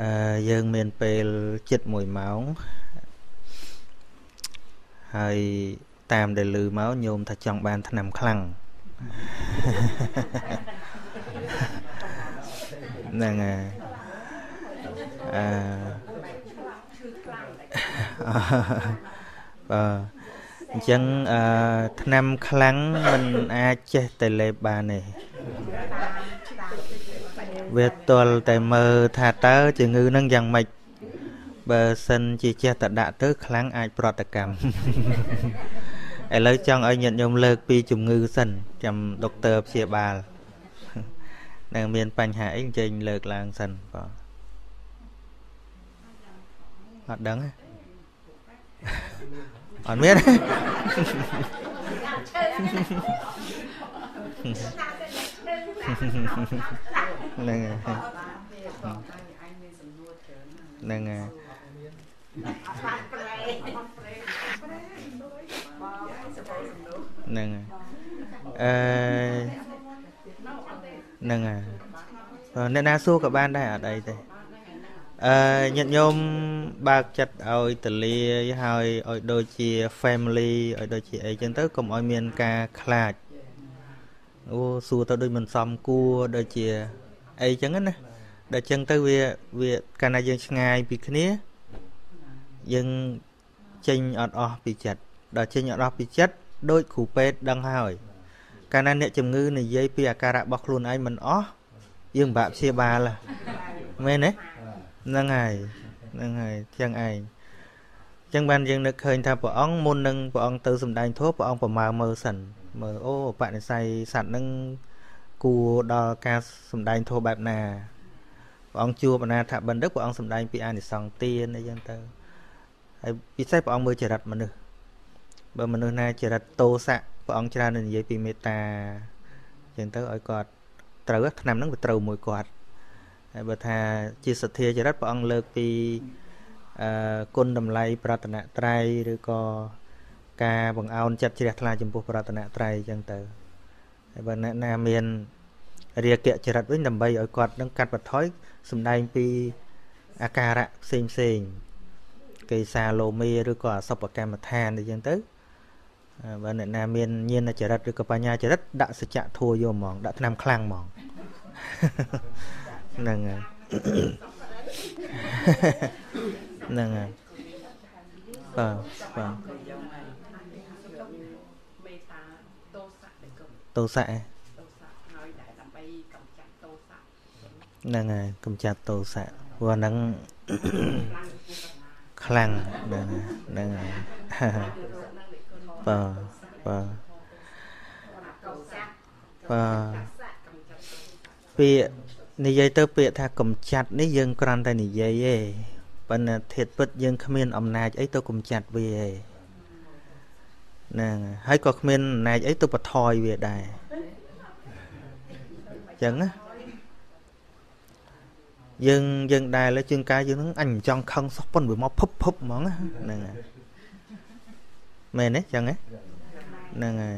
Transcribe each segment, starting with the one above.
អឺយើងមានពេលជិត1ម៉ោងហើយតាមដែលឮមកញោមថាចង់បានថ្នាំខ្លាំងហ្នឹងហើយអឺបាទអញ្ចឹងអឺឆ្នាំខ្លាំងมันអាចចេះតែលេបបានទេ វាទល់តែមើលថាតើជំងឺនឹងយ៉ាងម៉េចបើសិនជាចេះតែដាក់ទៅខ្លាំងអាចប្រតិកម្មឥឡូវចង់ឲ្យញាតិញោមលើកពីជំងឺសិនចាំដុកទ័រព្យាបាលនឹងមានបញ្ហាអីចេញលើកឡើងសិនបាទអត់ដឹងទេអត់មាន ហ្នឹងហើយហ្នឹងហើយហ្នឹងហើយអឺហ្នឹងហើយអ្នកណាសួរក៏បានដែរអត់អីទេអឺញាតិញោមបើកចិត្តឲ្យតលាហើយឲ្យដូចជា family ឲ្យដូចជាអីចឹងទៅកុំឲ្យមានការខ្លាចអូ សួរទៅដូចមិនសមគួរដូចជាអីចឹងណាដល់ចឹងទៅវាវាកាលណាយើងឆ្ងាយពីគ្នាយើងចេញអត់អស់ពីចិត្តដល់ចេញអត់អស់ពីចិត្តដូចគ្រូពេទ្យដឹងហើយកាលណាអ្នកជំងឺនិយាយពីអាការៈរបស់ខ្លួនឯងមិនអស់យើងពិបាកព្យាបាលមែនទេហ្នឹងហើយហ្នឹងហើយចឹងឯងចឹងបានយើងនឹកឃើញថាព្រះអង្គមុននឹងព្រះអង្គទៅសម្ដែងធម៌ព្រះអង្គប្រមើមើលសិន មើលអូបនិស័យសัตว์នឹងគួរដល់ការសម្ដែងធម៌បែបណាព្រះអង្គជួបអនាថបណ្ឌិតព្រះអង្គសម្ដែងពីអានិសង្សទានអីចឹងទៅហើយពិសេសព្រះអង្គមើលចរិតមនុស្សបើមនុស្សណាចរិតតោសៈព្រះអង្គច្រើននិយាយពីមេត្តាចឹងទៅឲ្យគាត់ត្រូវឆ្នាំហ្នឹងវាត្រូវមួយគាត់ហើយបើថាជាសទ្ធាចរិតព្រះអង្គលើកពីអឺគុណតម្លៃប្រតនត្រ័យឬក៏ ការបង្អោនចិត្តជ្រះថ្លាចំពោះប្រតនត្រ័យអញ្ចឹងទៅហើយបើអ្នកណាមានរាគៈចរិតវិញដើម្បីឲ្យគាត់នឹងកាត់បន្ថយសំដែងពីអាការៈផ្សេងផ្សេងកេសាលោមេឬក៏អសុបកម្មដ្ឋានអញ្ចឹងទៅបើអ្នកណាមានញាណចរិតឬក៏បញ្ញាចរិតដាក់សច្ចៈធัวយកហ្មងដាក់ឆ្នាំខ្លាំងហ្មងហ្នឹងហើយហ្នឹងហើយបាទបាទ សៈហ្នឹងហើយកំចាត់តោសៈព្រោះហ្នឹងខ្លាំងហ្នឹងហ្នឹងហើយបាទបាទបាទពាក្យនិយាយទៅពាក្យថាកំចាត់នេះយើងគ្រាន់តែនិយាយទេប៉ុន្តែធាតពិតយើងគ្មានអំណាចអីទៅកំចាត់វាទេ ហ្នឹងហើយក៏គ្មានអំណាចអីទៅបន្ថយវាដែរអញ្ចឹងណាយើងយើងដែរលើជើងកាយយើងហ្នឹងអញចង់ខឹងសោះប៉ុនវាមកភឹបភឹបហ្មងហ្នឹងហើយមែនទេអញ្ចឹងហ្នឹងហើយ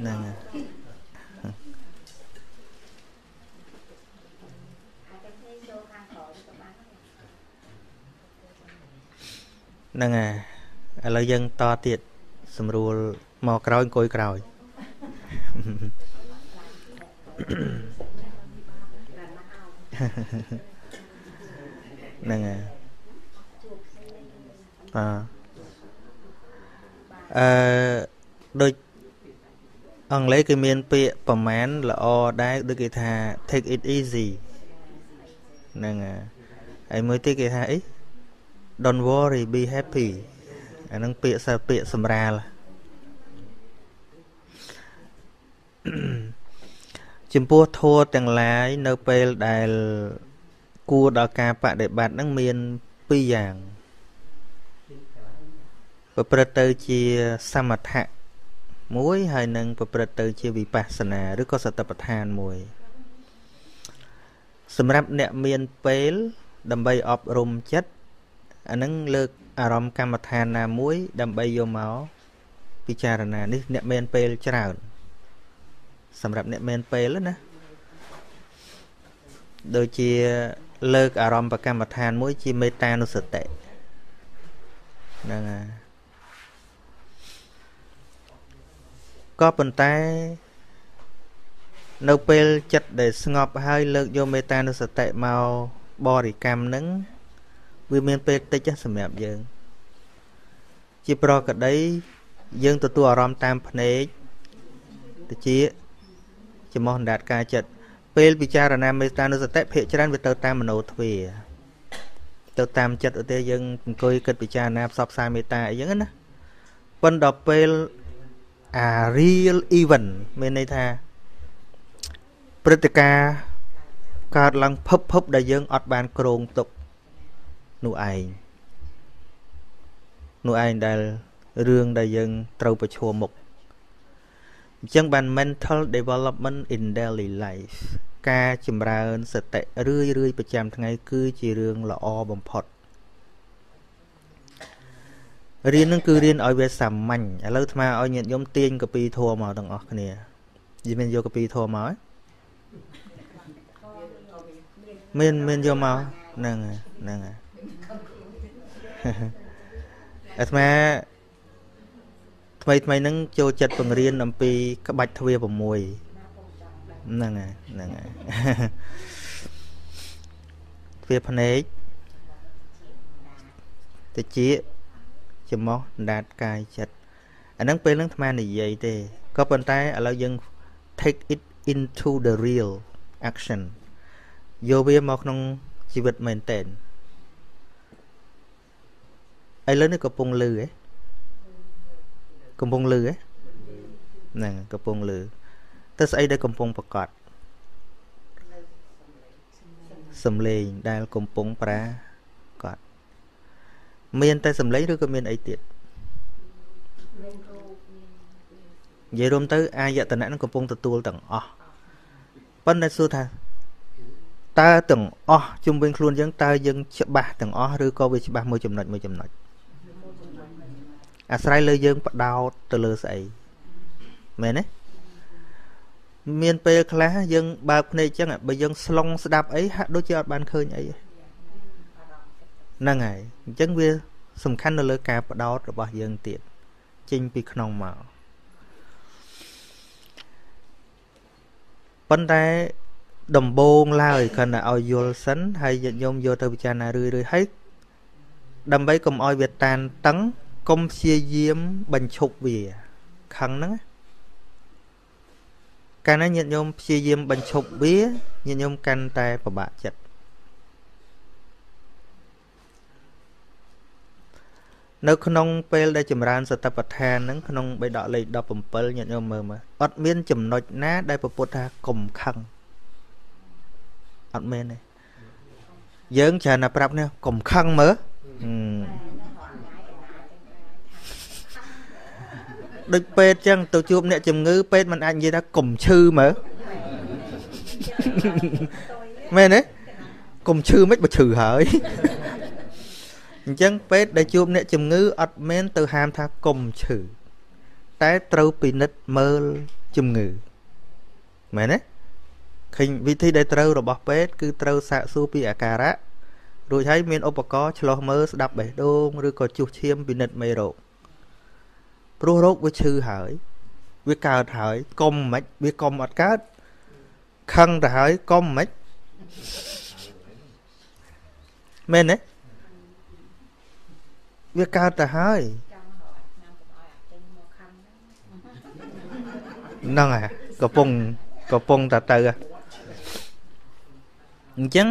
ហ្នឹងហើយ ហ្នឹងហើយឥឡូវយើងតទៀតស្រួលមកក្រោយអង្គុយក្រោយហ្នឹងហើយបាទអឺដូចអង់គ្លេសគេមានពាក្យប្រមាណល្អដែរដូចគេថា take it easy ហ្នឹងហើយហើយមួយទៀតគេថាអី don't worry be happy អានឹងពាក្យសិពាក្យសម្រាលចំពោះធัวទាំងឡាយនៅពេលដែលគួរដល់ការបដិបត្តិនឹងមានពីរយ៉ាងប្រព្រឹត្តទៅជាសមថៈមួយហើយនឹងប្រព្រឹត្តទៅជាវិបស្សនាឬក៏សតិប្បដ្ឋានមួយ សម្រាប់អ្នកមានពេលដើម្បីអប់រំចិត្ត អានឹងលើកអារម្មណ៍កម្មដ្ឋានណាមួយ ដើម្បីយកមកពិចារណានេះអ្នកមានពេលច្រើនសម្រាប់អ្នកមានពេលណាដូចជាលើកអារម្មណ៍ប្រកម្មដ្ឋានមួយ ជាមេត្តានុសតិហ្នឹងហើយក៏ប៉ុន្តែ នៅពេលចិត្តដែលស្ងប់ហើយលើកយកមេត្តានុសតិមកបរិកម្មនឹង វាមានពេលតិចសម្រាប់យើង ជាប្រកដី យើងទទួលអារម្មណ៍តាមភ្នែកទៅជាចំោះអណ្ដាតការចិត្តពេលពិចារណាមេត្តានុសតិភាកច្រើនវាទៅតាមមโนទ្វាទៅតាមចិត្តឧទាយើងអង្គុយគិតពិចារណាផ្សព្វផ្សាយមេត្តាអីចឹងណាប៉ុន្តែដល់ពេលអា real event មានន័យថាព្រឹត្តិការណ៍កើតឡើងភពភពដែលយើងអត់បានក្រងទុក នោះឯងនោះឯងដែលរឿងដែលយើងត្រូវប្រឈមមុខអញ្ចឹងបាន mental development in daily life ការចម្រើនសតិរឿយរឿយប្រចាំថ្ងៃ គឺជារឿងល្អបំផុតរៀននឹងគឺរៀនឲ្យវាសាមញ្ញឥឡូវអាត្មាឲ្យញាតិញោមទាញកពីធัวមកទាំងអស់គ្នាយីមានយកកពីធัวមកមានមានយកមកហ្នឹងហ្នឹង អាត្មាថ្មីថ្មីហ្នឹងចូលចិត្តបង្រៀនអំពីក្បាច់ទ្វា6ហ្នឹងហើយហ្នឹងហើយទ្វាភ្នែកតិចចំោះដណ្ដាតកាយចិត្តអាហ្នឹងពេលហ្នឹងអាត្មានិយាយទេក៏ប៉ុន្តែឥឡូវយើង take it into the real action យកវាមកក្នុងជីវិតមែនតើ ឥឡូវនេះកំពុងលឺហ៎កំពុងលឺហ៎ហ្នឹងកំពុងលឺទៅស្អីដែលកំពុងប្រកាសសំលេងដែលកំពុងប្រាកដមានតែសំលេងឬក៏មានអីទៀតនិយាយរួមទៅអាយតនៈនឹងកំពុងទទួលទាំងអស់ប៉ុន្តែសួរថាតើទាំងអស់ជុំវិញខ្លួនយើងតើយើងច្បាស់ទាំងអស់ឬក៏វាច្បាស់មួយចំណុចមួយចំណុច អាស្រ័យលើយើងបដោតទៅលើស្អីមែនទេមានពេលខ្លះយើងបើកភ្នែកចឹងបើយើងស្លងស្ដាប់អីហាក់ដូចជាអត់បានឃើញអីហ្នឹងហើយអញ្ចឹងវា សំខាន់នៅលើការបដោតរបស់យើងទៀតចេញពីក្នុងមកប៉ុន្តែដំបងឡើយគ្រាន់តែឲ្យយល់សិនហើយញាតិញោមយកទៅពិចារណារឿយៗហើយដើម្បីកុំឲ្យវាតានតឹង កុំព្យាយាមបញ្ឈប់វាខឹងហ្នឹងកាលណាញាតិញោមព្យាយាមបញ្ឈប់វាញាតិញោមកាន់តែពិបាកចិត្តនៅក្នុងពេលដែលចម្រើនសតិប្បដ្ឋានហ្នឹងក្នុងបេដកលេខ17ញាតិញោមមើលមើលអត់មានចំណុចណា ដែលពពុទ្ធថាកុំខឹងអត់មែនទេយើងច្រើនតែប្រាប់នេះកុំខឹងមើល ដូចពេទ្យចឹងទៅជួបអ្នកជំងឺពេទ្យមិនអាចនិយាយថាកុំឈឺមើលមែនទេកុំឈឺមិនបើឈឺហើយអញ្ចឹងពេទ្យដែលជួបអ្នកជំងឺអត់មែនទៅហាមថាកុំឈឺតែត្រូវពិនិត្យមើលជំងឺមែនទេឃើញវិធីដែលត្រូវរបស់ពេទ្យគឺត្រូវសាកសួរពីអាការៈរួចហើយមានឧបករណ៍ឆ្លោះមើលស្ដាប់បេះដូងឬក៏ជួសឈាមពិនិត្យមេរោគ ព្រោះរោគវាឈឺហើយវាកើតហើយកុំមិនវាកុំអត់កើតខឹងទៅហើយកុំមិនមែនទេវាកើតទៅហើយហ្នឹងហើយកំពុងកំពុងតែទៅអញ្ចឹង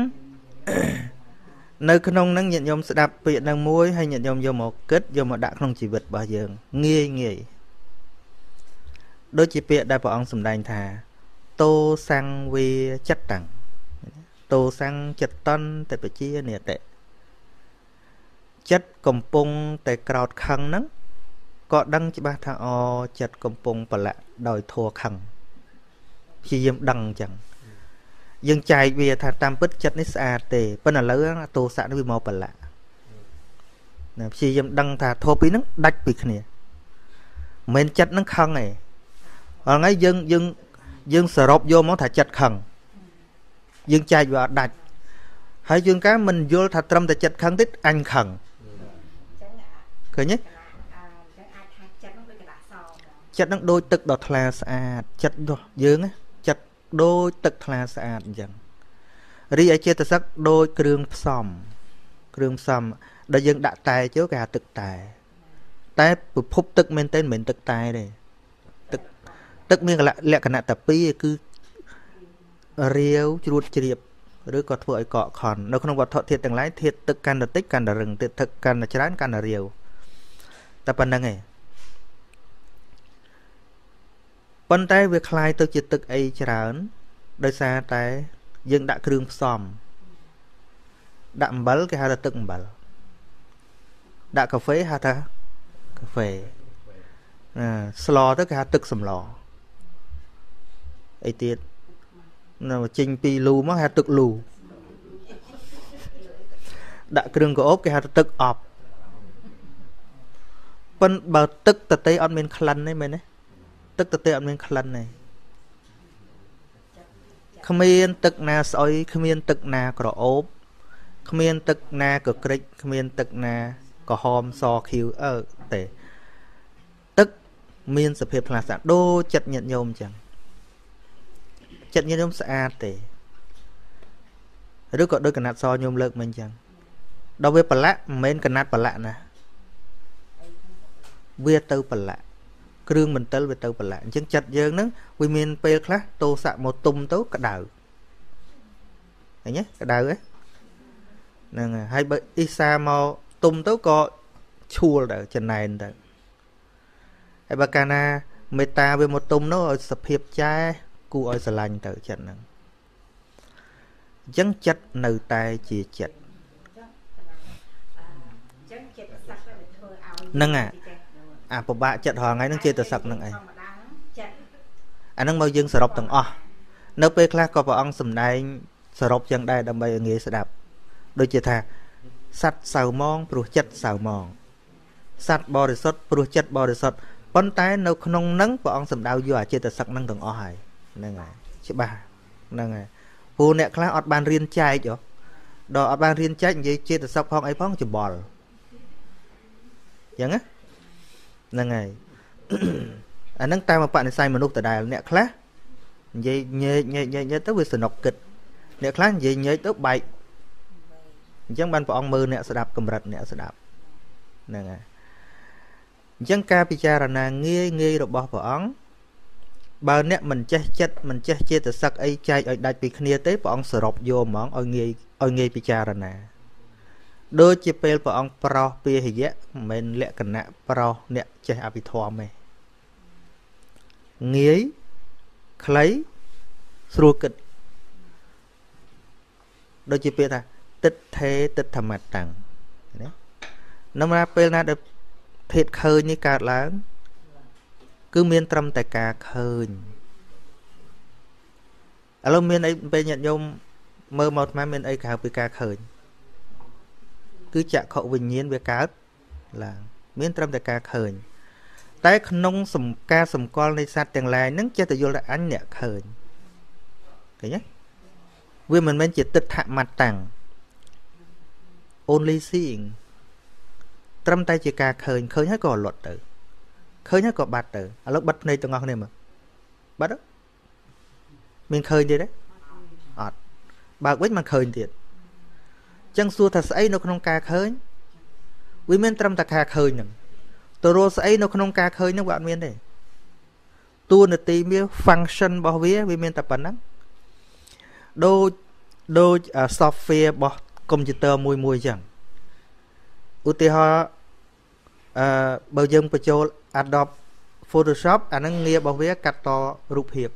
នៅក្នុងហ្នឹងញាតិញោមស្ដាប់ពាក្យហ្នឹងមួយហើយញាតិញោមយកមកគិតយកមកដាក់ក្នុងជីវិតរបស់យើងងាយងាយដូចជាពាក្យដែលព្រះអង្គសម្ដែងថាតោសង្វាចិត្តតាំងតោសង្ចិត្តតនតបជានិតិចិត្តកំពុងតែក្រោតខឹងហ្នឹងក៏ដឹងច្បាស់ថាអចិត្តកំពុងប្រឡាក់ដោយធัวខឹងព្យាយាមដឹងអញ្ចឹង យើងចែកវាថាតាមពិតចិត្តនេះស្អាតទេប៉ុន្តែឥឡូវទោសៈនេះវាមកប្រឡាក់ណាព្យាយាមដឹងថាធោះពីហ្នឹងដាច់ពីគ្នាមិនមែនចិត្តហ្នឹងខឹងទេថ្ងៃយើងយើងយើងសរុបយកមកថាចិត្តខឹងយើងចែកវាអត់ដាច់ហើយយើងកាមិនយល់ថាត្រឹមតែចិត្តខឹងទេអញខឹងឃើញទេចិត្តនឹងដូចទឹកដ៏ថ្លាស្អាតចិត្តយើងចិត្ត ដូចទឹកថ្លាស្អាតអញ្ចឹងរីឯចេតសិកដូចគ្រឿងផ្សំគ្រឿងផ្សំដែលយើងដាក់តែចូលគេហៅទឹកតែ តែប្រភពទឹកមែនទែនមិនមែនទឹកតែទេទឹកទឹកមានលក្ខណៈតែពីរគឺរាវជ្រួតជ្រាបឬក៏ធ្វើឲ្យកកខននៅក្នុងវត្ថុធាតុទាំងឡាយធាតុទឹកកាន់តែតិចកាន់តែរឹងធាតុទឹកកាន់តែច្រើនកាន់តែរាវតែប៉ុណ្្នឹងឯង ប៉ុន្តែវាคล้ายទៅជាទឹកអីច្រើនដោយសារតែយើងដាក់គ្រឿងផ្សំដាក់អំបិលគេហៅថាទឹកអំបិលដាក់កាហ្វេហៅថាកាហ្វេណាស្លទៅគេហៅទឹកសម្លអីទៀតនៅចេញពីលូមកហៅទឹកលូដាក់គ្រឿងកោបគេហៅទឹកអប់ប៉ិនបើទឹកតទេអត់មានក្លិនទេមែនទេ ទឹកតទេអត់មានក្លិនទេគ្មានទឹកណាស្អុយគ្មានទឹកណាក្រអូបគ្មានទឹកណាកក្រិចគ្មានទឹកណាក្រហមសខៀវអឺទេទឹកមានសភាពថ្លាស្អាតដូចចិត្តញាតញោមអញ្ចឹងចិត្តញាតិញោមស្អាតទេឬក៏ដូចកណាត់សញោមលើកមិញអញ្ចឹងដល់វាប្រឡាក់មិនមែនកណាត់ប្រឡាក់ណាវាទៅប្រឡាក់ គ្រឿងមន្ទិលវាទៅប្រឡាក់អញ្ចឹងចិត្តយើងហ្នឹងវាមានពេលខ្លះតោសៈមកទុំទៅក្តៅឃើញទេក្តៅហ្នឹងហើយបើអ៊ីសាមកទុំទៅក៏ឈួលទៅចំណែនទៅហើយបើកាលណាមេត្តាវាមកទុំនោះឲ្យសភាពចែគួរឲ្យស្រឡាញ់ទៅចិត្តហ្នឹងអញ្ចឹងចិត្តនៅតែជាចិត្តហ្នឹងអា អាពិបាកចិត្តរហងៃហ្នឹងចេតសឹកហ្នឹងឯងអាហ្នឹងមកយើងសរុបទាំងអស់នៅពេលខ្លះក៏ព្រះអង្គសម្ដែងសរុបចឹងដែរដើម្បីឲ្យងាយស្ដាប់ដូចជាថាសัตว์សៅมองព្រោះចិត្តសៅมองសัตว์បរិសុទ្ធព្រោះចិត្តបរិសុទ្ធប៉ុន្តែនៅក្នុងនឹងព្រះអង្គសម្ដៅយកអាចេតសឹកនឹងទាំងអស់ហើយហ្នឹងហើយច្បាស់ហ្នឹងហើយពូអ្នកខ្លះអត់បានរៀនចែកហ៎ដល់អត់បានរៀនចែកនិយាយចេតសឹកផងអីផងច្បល់អញ្ចឹង ហ្នឹងហើយអាហ្នឹងតាមបនិស័យមនុស្សដដែលអ្នកខ្លះនិយាយញែកញែកញែកញែកទៅវាសនុកគិតអ្នកខ្លះនិយាយញែកទៅបែកអញ្ចឹងបានព្រះអង្គមើលអ្នកស្ដាប់កម្រិតអ្នកស្ដាប់ហ្នឹងហើយអញ្ចឹងការពិចារណាងាយងាយរបស់ព្រះអង្គបើអ្នកមិនចេះចិត្តមិនចេះចេតសិកអីចែកឲ្យដាច់ពីគ្នាទេព្រះអង្គសរុបយកហ្មងឲ្យងាយឲ្យងាយពិចារណា ដូចជាពេលព្រះអង្គប្រោសពាហយៈមិនមែនលក្ខណៈប្រោសអ្នកចេះអភិធម្មទេងាយខ្លីស្រួលគិតដូចជាពាក្យថាទិដ្ឋេទិដ្ឋមតੰណានៅមកពេលណាដែលធាតឃើញនេះកើតឡើង គឺមានត្រឹមតែការឃើញឥឡូវមានអីពេលញាតិញោមមើលមកថ្មមានអីក្រៅពីការឃើញ គឺចក្ខុវិញ្ញាណវាកើតឡើងមានត្រឹមតែការឃើញតែក្នុងសំការសម្គាល់នៃសត្វទាំងឡាយហ្នឹងចេះតែយល់ថាអញអ្នកឃើញឃើញទេវាមិនមែនជាទិដ្ឋមត្តាំង only seeing ត្រឹមតែជាការឃើញឃើញហើយក៏លត់ទៅឃើញហើយក៏បាត់ទៅឥឡូវបាត់ភ្នែកទាំងអស់គ្នាមើលបាត់ទៅមានឃើញទៀតទេអត់បើកវិញមិនឃើញទៀត ចឹងសួរថាស្អីនៅក្នុងការឃើញវាមានត្រឹមតែការឃើញហ្នឹងទៅរកស្អីនៅក្នុងការឃើញហ្នឹងវាអត់មានទេតួនាទីវា function របស់វាវាមានតែប៉ុណ្ណឹងដូចដូច software របស់កុំព្យូទ័រមួយមួយចឹងឧទាហរណ៍អឺបើយើងបញ្ចូល Adobe Photoshop អាហ្នឹងងាររបស់វាកាត់តរូបភាព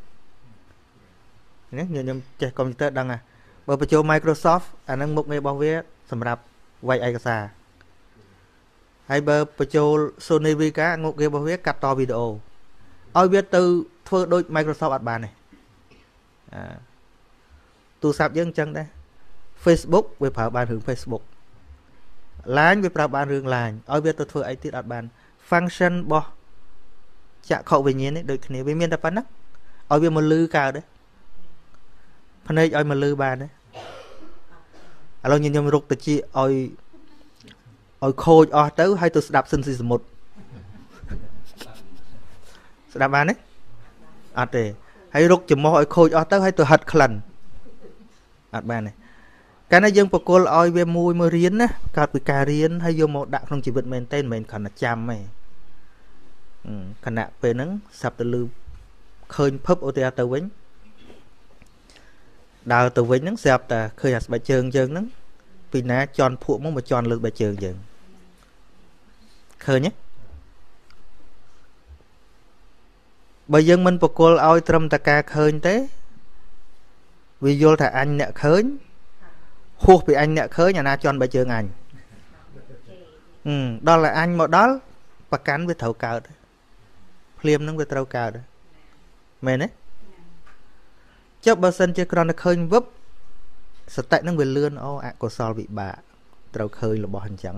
នេះខ្ញុំចេះកុំព្យូទ័រដឹងហ่ะ បើបញ្ចូល Microsoft អាហ្នឹងមុខងាររបស់វា សម្រាប់វាយឯកសារហើយបើបញ្ចូល Sony Vegas មុខងាររបស់វាកាត់តវីដេអូឲ្យវាទៅធ្វើដូច Microsoft អត់បានទេអាទូរស័ព្ទយើងអញ្ចឹងដែរ Facebook វាប្រើបានរឿង Facebook Line វាប្រើបានរឿង Line ឲ្យវាទៅធ្វើអីទៀតអត់បាន function របស់ចក្ខុវិញ្ញាណនេះដូចគ្នាវាមានតែប៉ុណ្ណាឲ្យវាមកលឺកើតទេភ្នែកឲ្យមកលឺបានទេ ឥឡូវញញុំរុកតិចឲ្យឲ្យខូចអស់ទៅហើយទៅស្ដាប់សិនស៊ីសមុទ្រស្ដាប់បានទេអត់ទេហើយរុកចំោះឲ្យខូចអស់ទៅហើយទៅហិតក្លិនអត់បានទេកាលណាយើងបកគលឲ្យវាមួយមួយរៀនណាកើតពីការរៀនហើយយកមកដាក់ក្នុងជីវិតមែនទេមិនមែនគ្រាន់តែចាំទេគណៈពេលហ្នឹងសាប់ទៅលឺឃើញភឹបឧទាហរណ៍ទៅវិញ ដើរទៅវិញហ្នឹងស្រាប់តែឃើញអាស្បែកជើងយើងហ្នឹងពីណាជន់ភក់មកមកជន់លើស្បែកជើងយើងឃើញទេបើយើងមិនបកគលឲ្យត្រឹមតែការឃើញទេវាយល់ថាអញអ្នកឃើញហួសពីអញអ្នកឃើញអាណាជន់បើជើងអញដល់តែអញមកដល់ប្រកាន់វាត្រូវកើតភ្លាមនឹងវាត្រូវកើតមែនទេ ចុះបើសិនជាគ្រាន់តែឃើញវឹបសតិនឹងវាលឿនអូអកុសលវិបាកត្រូវឃើញរបស់អញ្ចឹង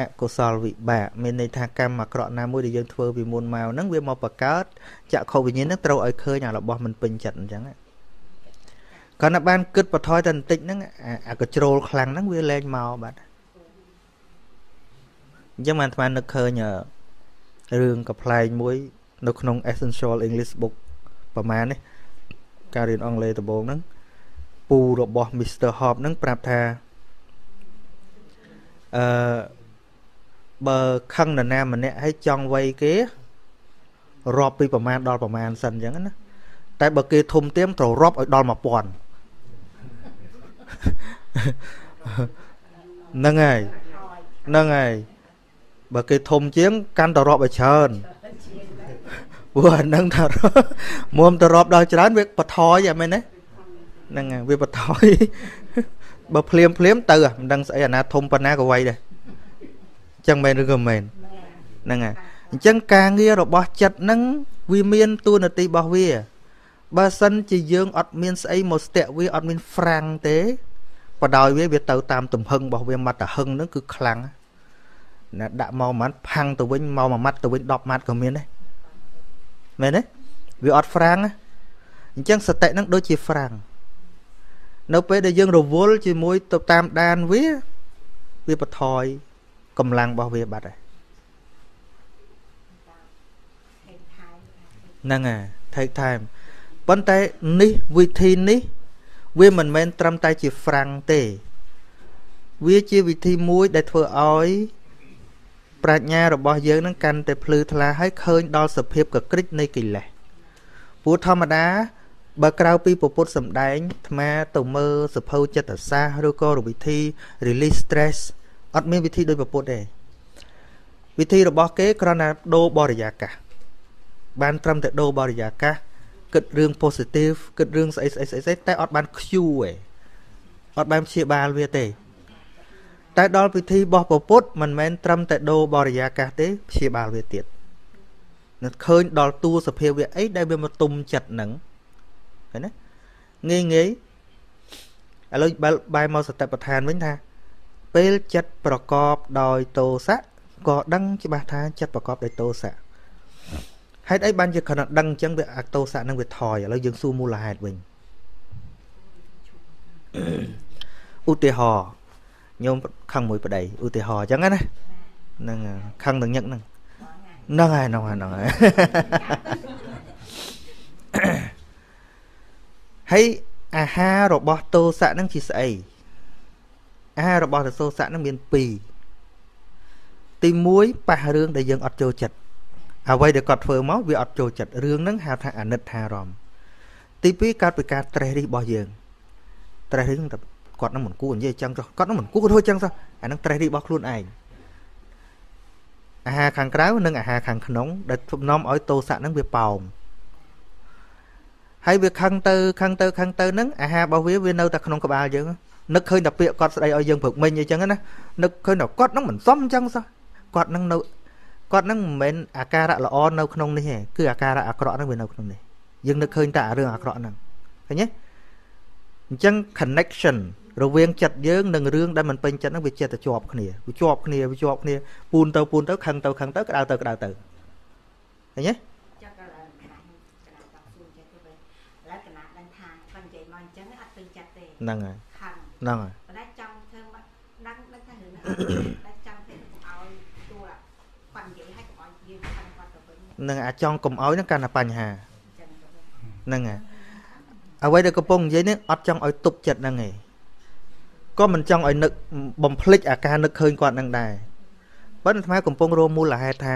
អកុសលវិបាកមានន័យថាកម្មអាក្រក់ណាមួយដែលយើងធ្វើពីមុនមកហ្នឹងវាមកបង្កើតចក្ខុវិញ្ញាណហ្នឹងត្រូវឲ្យឃើញអារបស់មិនពេញចិត្តអញ្ចឹងគាត់ណាបានគិតបន្ថយតែបន្តិចហ្នឹងអាកជ្រោលខ្លាំងហ្នឹងវាលែងមកបាទអញ្ចឹងបានអាត្មានឹកឃើញរឿងកំ pl ែងមួយ នៅក្នុង Essential English Book ប្រហែលនេះការរៀនអង់គ្លេសដំបូងហ្នឹងពូរបស់ Mr. Hop ហ្នឹងប្រាប់ថាអឺបើខឹងនរណាម្នាក់ឲ្យចង់វ័យគេរាប់ពីប្រមាណដល់ប្រមាណសិនអញ្ចឹងណាតែបើគេធំទៀមត្រូវរាប់ឲ្យដល់1000ហ្នឹងហើយហ្នឹងហើយបើគេធំជាងកាន់តែរាប់ឲ្យច្រើន ព្រោះអានឹងថាមុំទៅរាប់ដល់ច្រើនវាបថយអាមែនទេហ្នឹងហើយវាបថយបើភ្លាមភ្លាមទៅមិនដឹងស្អីអាណាធំប៉ុណ្ណាក៏វៃដែរចឹងមែនឬក៏មែនហ្នឹងហើយអញ្ចឹងការងាររបស់ចិត្តហ្នឹងវាមានតួនាទីរបស់វាបើសិនជាយើងអត់មានស្អីមកស្ទាក់វាអត់មានហ្វ្រាំងទេបដោយវាវាទៅតាមទំហឹងរបស់វាម៉ាត់តហឹងហ្នឹងគឺខ្លាំងណាដាក់មកមួយម៉ាត់ផាំងទៅវិញមកមួយម៉ាត់ទៅវិញ10ម៉ាត់ក៏មានដែរ មែនទេវាអត់ហ្វ្រាំងអញ្ចឹងសតិហ្នឹងដូចជាហ្វ្រាំងនៅពេលដែលយើងរវល់ជាមួយទៅតាមដានវាវាបថយកម្លាំងរបស់វាបាត់ហើយហ្នឹងហើយ take time ប៉ុន្តែនេះវិធីនេះ វាមិនមែនត្រឹមតែជាហ្វ្រាំងទេ វាជាវិធីមួយដែលធ្វើឲ្យ ប្រាជ្ញារបស់យើងនឹងកាន់តែភ្លឺថ្លាហើយឃើញដល់សភាពកក្រិចនៃកិលេសព្រោះធម្មតាបើក្រៅពីពពុទ្ធសំដែងអាត្មាទៅមើលសភៅចិត្តសាស្ត្រឬក៏វិធី release stress អត់មានវិធីដូចពពុទ្ធទេវិធីរបស់គេគ្រាន់តែដូរបរិយាកាសបានត្រឹមតែដូរបរិយាកាសគិតរឿង positive គិតរឿងស្អីស្អីស្អីស្អីតែអត់បាន Q ទេអត់បានព្យាបាលវាទេ តែដល់ពិធីរបស់ពពុទ្ធមិនមែនត្រឹមតែដូរបរិយាកាសទេព្យាបាលវាទៀតនឹងឃើញដល់តួសភាវៈអីដែលវាមកទុំចិត្តនឹងឃើញណាងាយងាយឥឡូវបែរមកសតិប្បដ្ឋានវិញថា ពេលចិត្តប្រកបដោយទោសៈក៏ដឹងច្បាស់ថាចិត្តប្រកបដោយទោសៈហេតុអីបានជាគ្រាន់តែដឹងអញ្ចឹងវាអតោសៈនឹងវាថយឥឡូវយើងសួរមូលហេតុវិញឧទាហរណ៍ ញោមខឹងមួយប្តីឧទាហរណ៍អញ្ចឹងណាហ្នឹងខឹងនឹងញឹកហ្នឹងហ្នឹងហើយហ្នឹងហើយហ្នឹងហើយហើយអាហាររបស់តោសៈហ្នឹងជាស្អីអាហាររបស់តោសៈហ្នឹងមាន2ទី1ប៉ះរឿងដែលយើងអត់ចូលចិត្តអ្វីដែលគាត់ធ្វើមកវាអត់ចូលចិត្តរឿងហ្នឹងហៅថាអនិច្ចារម្មណ៍ទី2កើតពីការត្រេះរិះរបស់យើងត្រេះរិះហ្នឹង គាត់នឹងមិនគួរនិយាយចឹងចុះគាត់នឹងមិនគួរធ្វើចឹងចុះអានឹងត្រេះរិះរបស់ខ្លួនឯងអាហារខាងក្រៅនិងអាហារខាងក្នុង ដែលជំនុំឲ្យតោសៈហ្នឹងវាប៉ោមហើយវាខឹងទៅខឹងទៅខឹងទៅហ្នឹងអាហាររបស់វាវានៅតែក្នុងក្បាលយើងនឹកឃើញតែពាក្យគាត់ស្ដីឲ្យយើងព្រឹកមិញអីចឹងណានឹកឃើញតែគាត់ហ្នឹងមិនសមចឹងសោះគាត់ហ្នឹងនៅគាត់ហ្នឹងមិនមែនអាការៈល្អនៅក្នុងនេះទេគឺអាការៈអាក្រក់ហ្នឹងវានៅក្នុងនេះយើងនឹកឃើញតែរឿងអាក្រក់ហ្នឹងឃើញទេអញ្ចឹង connection រវាងចិត្តយើងនិងរឿងដែលមិនពេញចិត្តហ្នឹងវាចិត្តតែជាប់គ្នាវាជាប់គ្នាវាជាប់គ្នាពូនទៅពូនទៅខឹងទៅខឹងទៅក្តៅទៅក្តៅទៅឃើញទេអញ្ចឹងអត់ទៅចាត់ទេហ្នឹងហើយខឹងហ្នឹងហើយប៉ុន្តែចង់ធ្វើមកដឹងដឹងថារឿងហ្នឹងតែចង់ធ្វើកុំឲ្យទួលគាត់និយាយឲ្យកុំឲ្យយើងខឹងគាត់ទៅវិញអហ្នឹងអាចង់កុំអោយហ្នឹងកាន់តែបញ្ហាញ្ចឹងទៅវិញហ្នឹងហើយអ្វីដែលកំពុងនិយាយនេះអត់ចង់ឲ្យទប់ចិត្តហ្នឹងឯង ក៏មិនចង់ឲ្យនឹកបំភ្លេចអាការនឹកឃើញគាត់ហ្នឹងដែរប៉ុន្តែអាត្មាកំពុងរមមូលហេតុថា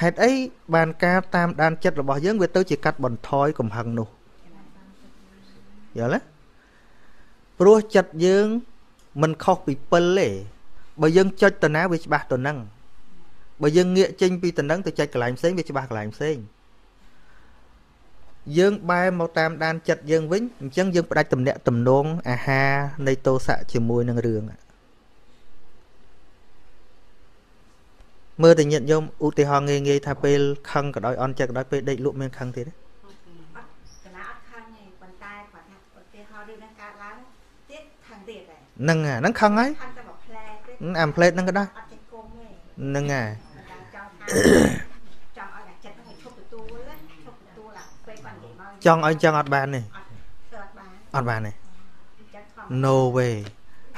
ហេតុអីបានការតាមដានចិត្តរបស់យើងវាទៅជាកាត់បន្ថយកំហឹងនោះយល់ទេព្រោះចិត្តយើងមិនខុសពីពិលទេបើយើងចុចទៅណាវាច្បាស់ទៅហ្នឹងបើយើងងាកចេញពីទៅហ្នឹងទៅចុចកន្លែងផ្សេងវាច្បាស់កន្លែងផ្សេង យើងបែរមកតាមដានចិត្តយើងវិញអញ្ចឹងយើងផ្ដាច់ទំនាក់ទំនងអាហារនៃទោសៈជាមួយនឹងរឿងមើលតែញាតិញោមឧទាហរណ៍ងាយងាយថាពេលខឹងក៏ដោយអន់ចិត្តក៏ដោយពេលដេកលក់មានខឹងទៀតទេអត់កណាអត់ខឹងទេប៉ុន្តែគាត់ថាឧទាហរណ៍រឿងហ្នឹងកើតឡើងទៀតខឹងទៀតដែរហ្នឹងហើយហ្នឹងខឹងហើយខឹងតែមួយផ្លែទៀតអាផ្លេតហ្នឹងក៏ដោយអត់ចេះគុំទេហ្នឹងហើយ ចង់ឲ្យចឹងអត់បានទេអត់ធ្វើអត់បានអត់បានទេចិត្តធម្មតា no way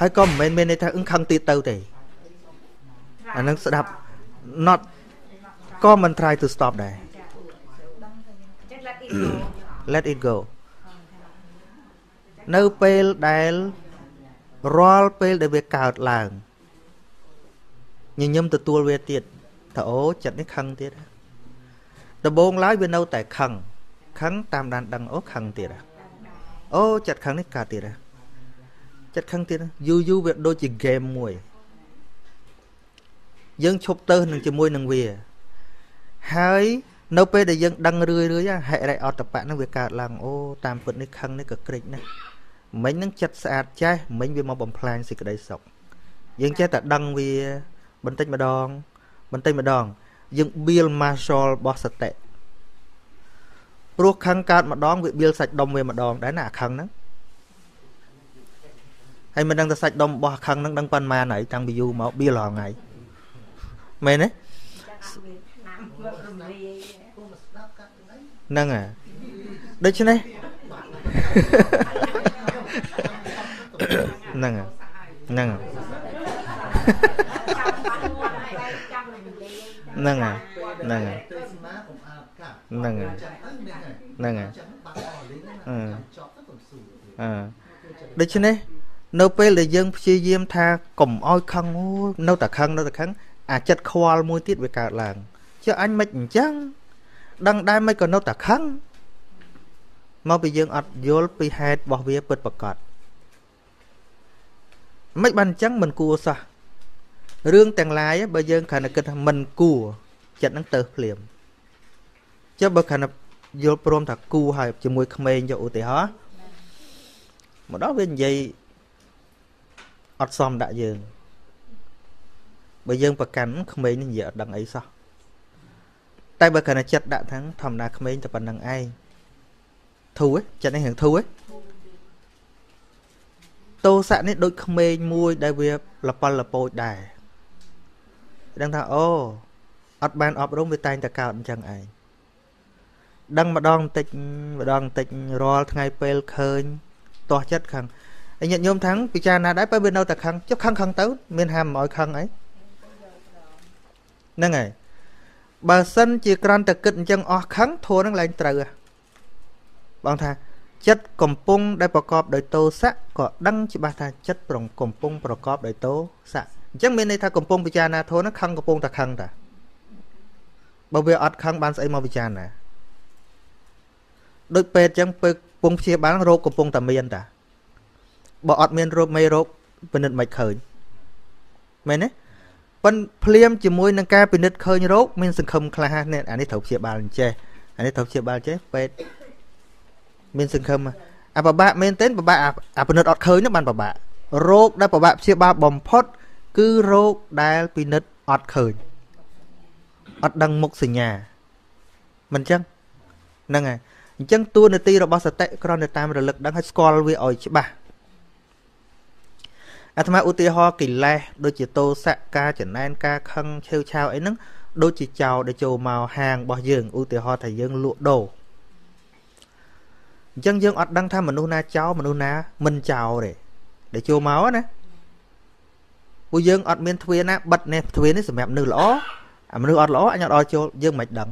ហើយក៏មិនមែនមានន័យថាអឹងខឹងទៀតទៅទេអាហ្នឹងស្ដាប់ not ក៏មិន try to stop ដែរចាចិត្ត let it go let it go នៅពេលដែលរាល់ពេលដែលវាកើតឡើងញញឹមទទួលវាទៀតថាអូចិត្តនេះខឹងទៀតដំបងឡើយវានៅតែខឹង ខឹងតាមដានដឹងអូខឹងទៀតហ៎អូចិត្តខឹងនេះកើតទៀតហ៎ចិត្តខឹងទៀតហ៎យូរយូរវាដូចជា game មួយយើងឈប់ទៅនឹងជាមួយនឹងវា ហើយនៅពេលដែលយើងដឹងរឿយរឿយហេរិអត្តបៈហ្នឹងវាកើតឡើងអូតាមពិតនេះខឹងនេះក៏ក្រិចណាស់មិញហ្នឹងចិត្តស្អាតចេះមិញវាមកបំផ្លាញសេចក្តីសុខយើងចេះតែដឹងវាបន្តិចម្ដង បន្តិចម្ដង យើង build muscle របស់សតិ ព្រោះខឹងកើតម្ដងវា build សាច់ដុំវាម្ដងដែរណាអាខឹងហ្នឹងហើយមិនដឹងថាសាច់ដុំរបស់អាខឹងហ្នឹងដឹងប៉ុន្មានហើយតាំងពីយូរមក build រាល់ថ្ងៃមែនទេចាំអត់មានឆ្នាំមករំលាយហ្នឹងហើយដូច្នេះហ្នឹងហើយហ្នឹងហើយចាំបាត់មួយហើយចាំរំលាយហ្នឹងហើយហ្នឹងហើយទេសនាកុំអាបកាត់ហ្នឹង ហើយចាំទៅនេះហើយហ្នឹងហើយចាំបាត់អស់លេងណាអឺចាំចប់ទៅកុំស៊ូអើដូច្នេះនៅពេលដែលយើងព្យាយាមថាកុំឲ្យខឹងអូយនៅតែខឹងនៅតែខឹងអាចិត្តខ្វល់មួយទៀតវាកើតឡើងចុះអញមិនអញ្ចឹងដឹងដែរមិនក៏នៅតែខឹងមកពីយើងអត់យល់ពីហេតុរបស់វាពិតប្រាកដមិនបានអញ្ចឹងមិនគួរសោះរឿងទាំងឡាយបើយើងគ្រាន់តែគិតថាមិនគួរចិត្តហ្នឹងទៅភ្លាមចុះបើគ្រាន់តែ យល់ព្រមថាគួរហើយជាមួយក្មេងយកឧទាហរណ៍មកដល់វានិយាយអត់សមដាក់យើងបើយើងប្រកាន់ក្មេងនេះនិយាយអត់ដឹងអីសោះតែបើគ្រាន់តែចិត្តដាក់ថាធម្មតាក្មេងតែប៉ុណ្្នឹងឯងធូរហ៎ចិត្តនេះរឿងធូរហ៎តោសៈនេះដូចក្មេងមួយដែលវាលប៉លលពូចដែរដឹងថាអូអត់បានអប់រំវាតែងតែកើតអញ្ចឹងឯង ដឹងម្ដងបន្តិចម្ដងបន្តិចរាល់ថ្ងៃពេលឃើញទាស់ចិត្តខឹងហើយញាតិញោមថាំងពិចារណាដែរបើវានៅតែខឹងចុះខឹងខឹងទៅ មានហាមមិនឲ្យខឹងអីហ្នឹងហើយបើសិនជាក្រាន់តែគិតអញ្ចឹងអស់ខឹងធัวនឹងឡើងត្រូវហ៎បងថាចិត្តកំពុងដែលប្រកបដោយតោសៈក៏ដឹងច្បាស់ថាចិត្តប្រងកំពុងប្រកបដោយតោសៈអញ្ចឹងមានន័យថាកំពុងពិចារណាធัวហ្នឹងខឹងកំពុងតែខឹងតាបើវាអត់ខឹងបានស្អីមកពិចារណា ដូចពេទ្យអញ្ចឹងពេលកំពុងព្យាបាលរោគកំពុងតែមានតាបើអត់មានរោគមេរោគពិនិត្យមិនឃើញមែនទេប៉ិនភ្លាមជាមួយនឹងការពិនិត្យឃើញរោគមានសង្ឃឹមខ្លះនេះអានេះត្រូវព្យាបាលអញ្ចេះអានេះត្រូវព្យាបាលចេះពេទ្យមានសង្ឃឹមអាប្របាក់មែនទេប្របាក់អាអាពិនិត្យអត់ឃើញនោះបានប្របាក់រោគដែលប្របាក់ព្យាបាលបំផុត គឺរោគដែលពិនិត្យអត់ឃើញអត់ដឹងមុខសញ្ញាមិនអញ្ចឹងហ្នឹងហើយ អញ្ចឹងតួនាទីរបស់សតិគ្រាន់តែតាមរលឹកដឹងឲ្យស្គាល់វាឲ្យច្បាស់អាត្មាឧទាហរណ៍កិលេសដូចជាតោសៈការចំណែនការខឹងឆេវឆាវអីហ្នឹងដូចជាចោលដែលចូលមកហាងរបស់យើងឧទាហរណ៍ថាយើងលក់ដូរអញ្ចឹងយើងអត់ដឹងថាមនុស្សណាចោលមនុស្សណាមិនចោលទេដែលចូលមកណាពួកយើងអត់មានទ្វារណាបិទនេះទ្វារនេះសម្រាប់មនុស្សល្អអាមនុស្សអត់ល្អអញអត់ឲ្យចូលយើងមិនដឹង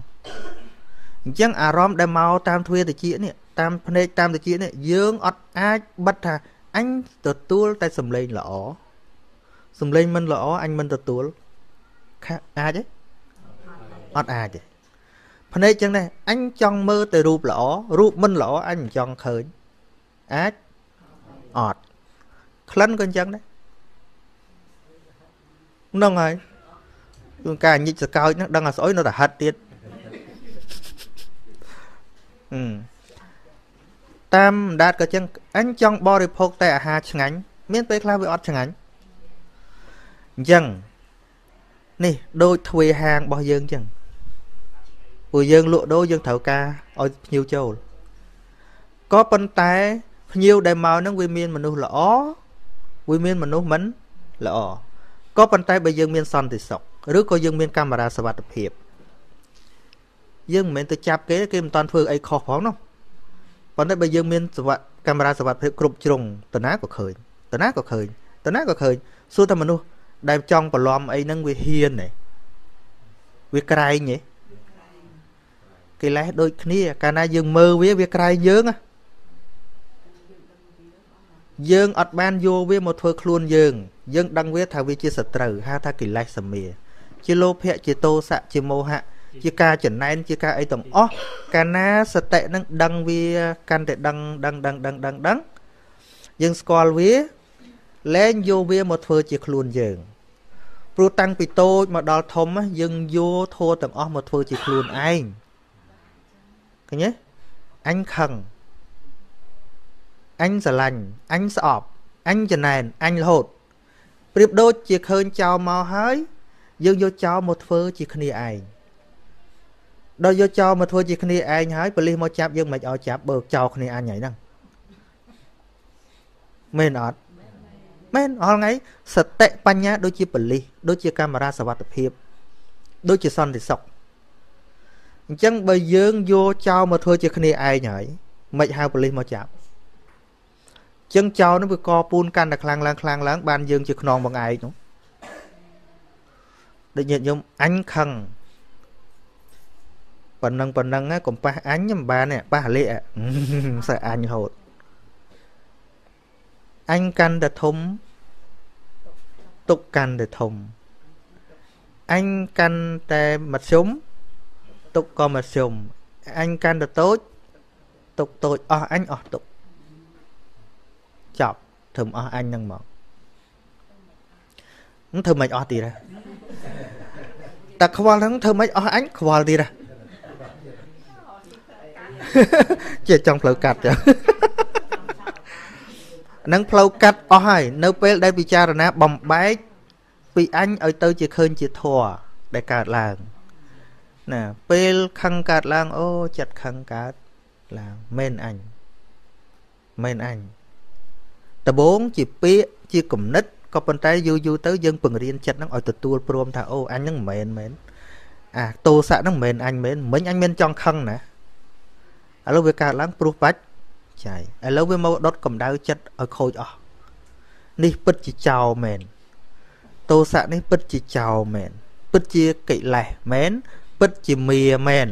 អញ្ចឹងអារម្មណ៍ដែលមកតាមទ្វារតិចនេះតាមភ្នែកតាមតិចនេះយើងអត់អាចបិទថាអញទទួលតែសំឡេងល្អសំឡេងមិនល្អអញមិនទទួលអាចទេអត់អាចទេភ្នែកចឹងដែរអញចង់មើលតែរូបល្អរូបមិនល្អអញមិនចង់ឃើញអាចអត់ក្លិនក៏អញ្ចឹងដែរហ្នឹងហើយជួនកាលញិចសកោចហ្នឹងដឹងថាស្អុយនៅតែហិតទៀតអឺ តាមដាតក៏ចឹងអញចង់បរិភោគតែអាហារឆ្ងាញ់មានពេលខ្លះវាអត់ឆ្ងាញ់អញ្ចឹងនេះដូចទ្វេហាងរបស់យើងអញ្ចឹងពួកយើងលក់ដូរយើងត្រូវការឲ្យភ្ញៀវចូលក៏ប៉ុន្តែភ្ញៀវដែលមកហ្នឹងវាមានមនុស្សល្អវាមានមនុស្សមិនល្អក៏ប៉ុន្តែបើយើងមានសន្តិសុខឬក៏យើងមានកាមេរ៉ាសវត្ថិភាព យើងមិនមែនទៅចាប់គេគេមិនតាន់ធ្វើអីខុសផងនោះប៉ុន្តែបើយើងមានសវត្ថកាមេរ៉ាសវត្ថិភាពគ្រប់ជ្រុងតណាក៏ឃើញតណាក៏ឃើញតណាក៏ឃើញសួរតែមនុស្សដែលចង់បន្លំអីហ្នឹងវាហ៊ានទេវាក្រែងទេកិលេសដូចគ្នា កាលណាយើងមើលវាវាក្រែងយើងណាយើងអត់បានយកវាមកធ្វើខ្លួនយើង យើងដឹងវាថាវាជាសត្រូវហៅថាកិលេសសមាជាលោភៈជាទោសៈជាមោហៈ ជាការចំណែនជាការអីទាំងអស់កាលណាសតិនឹងដឹងវាកាន់តែដឹងដឹងដឹងដឹងដឹងដឹងយើងស្គាល់វាលែងយកវាមកធ្វើជាខ្លួនយើងព្រោះតាំងពីតូចមកដល់ធំយើងយកធัวទាំងអស់មកធ្វើជាខ្លួនឯងឃើញទេអញខឹងអញស្រឡាញ់អញស្អប់អញចំណែនអញរហូតប្រៀបដូចជាឃើញចោលមកហើយយើងយកចោលមកធ្វើជាគ្នាឯង ដល់យកចោលមកធ្វើជាគ្នាឯងហើយប៉ូលីសមកចាប់យើងមិនឲ្យចាប់បើចោលគ្នាអញហើយហ្នឹងមែនអត់មែនអល់ថ្ងៃសតិបញ្ញាដូចជាប៉ូលីសដូចជាកាមេរ៉ាសវត្ថិភាព ដូចជាសន្តិសុខអញ្ចឹងបើយើងយកចោលមកធ្វើជាគ្នាឯងហើយមិនហៅប៉ូលីសមកចាប់ចឹងចោលនោះវាកពូនកាន់តែខ្លាំងឡើងខ្លាំងឡើងបានយើងជាខ្នងបងឯងនោះដូចញាតិញោមអញខឹង ប៉ុណ្ណឹងប៉ុណ្ណឹងកុំប៉ះអញមិនបានទេប៉ះលេសើអញរហូតអញកាន់តែធំទុកកាន់តែធំអញកាន់តែមធ្យមទុកក៏មធ្យមអញកាន់តែតូចទុកតូចអស់អញអស់ទុកចប់ធ្វើអស់អញនឹងមកនឹងធ្វើមិនអស់ទៀតហ៎តែខ្វល់ហ្នឹងធ្វើមិនអស់អញខ្វល់ទៀតហ៎ ជាចង់ផ្លូវកាត់ចានឹងផ្លូវកាត់អស់ហើយនៅពេលដែលពិចារណាបំបែកពីអញឲ្យទៅជាឃើញជាធัวដែលកើតឡើងណាពេលខឹងកើតឡើងអូចិត្តខឹងកើតឡើងមិនអញមិនអញដបងជាពាក្យជាគំនិតក៏ប៉ុន្តែយូរយូរទៅយើងពង្រៀនចិត្តហ្នឹងឲ្យទទួលព្រមថាអូអញហ្នឹងមិនមែនមែនអាតោសៈហ្នឹងមិនមែនអញមែនមិញអញមានចង់ខឹងណា ឥឡូវវាកើតឡើងព្រោះបាច់ចាយឥឡូវវាមកដុតកម្ដៅចិត្តឲ្យខូចអស់នេះពិតជាចោលមែនតោសៈនេះពិតជាចោលមែនពិតជាកិលេសមែនពិតជាមាមែន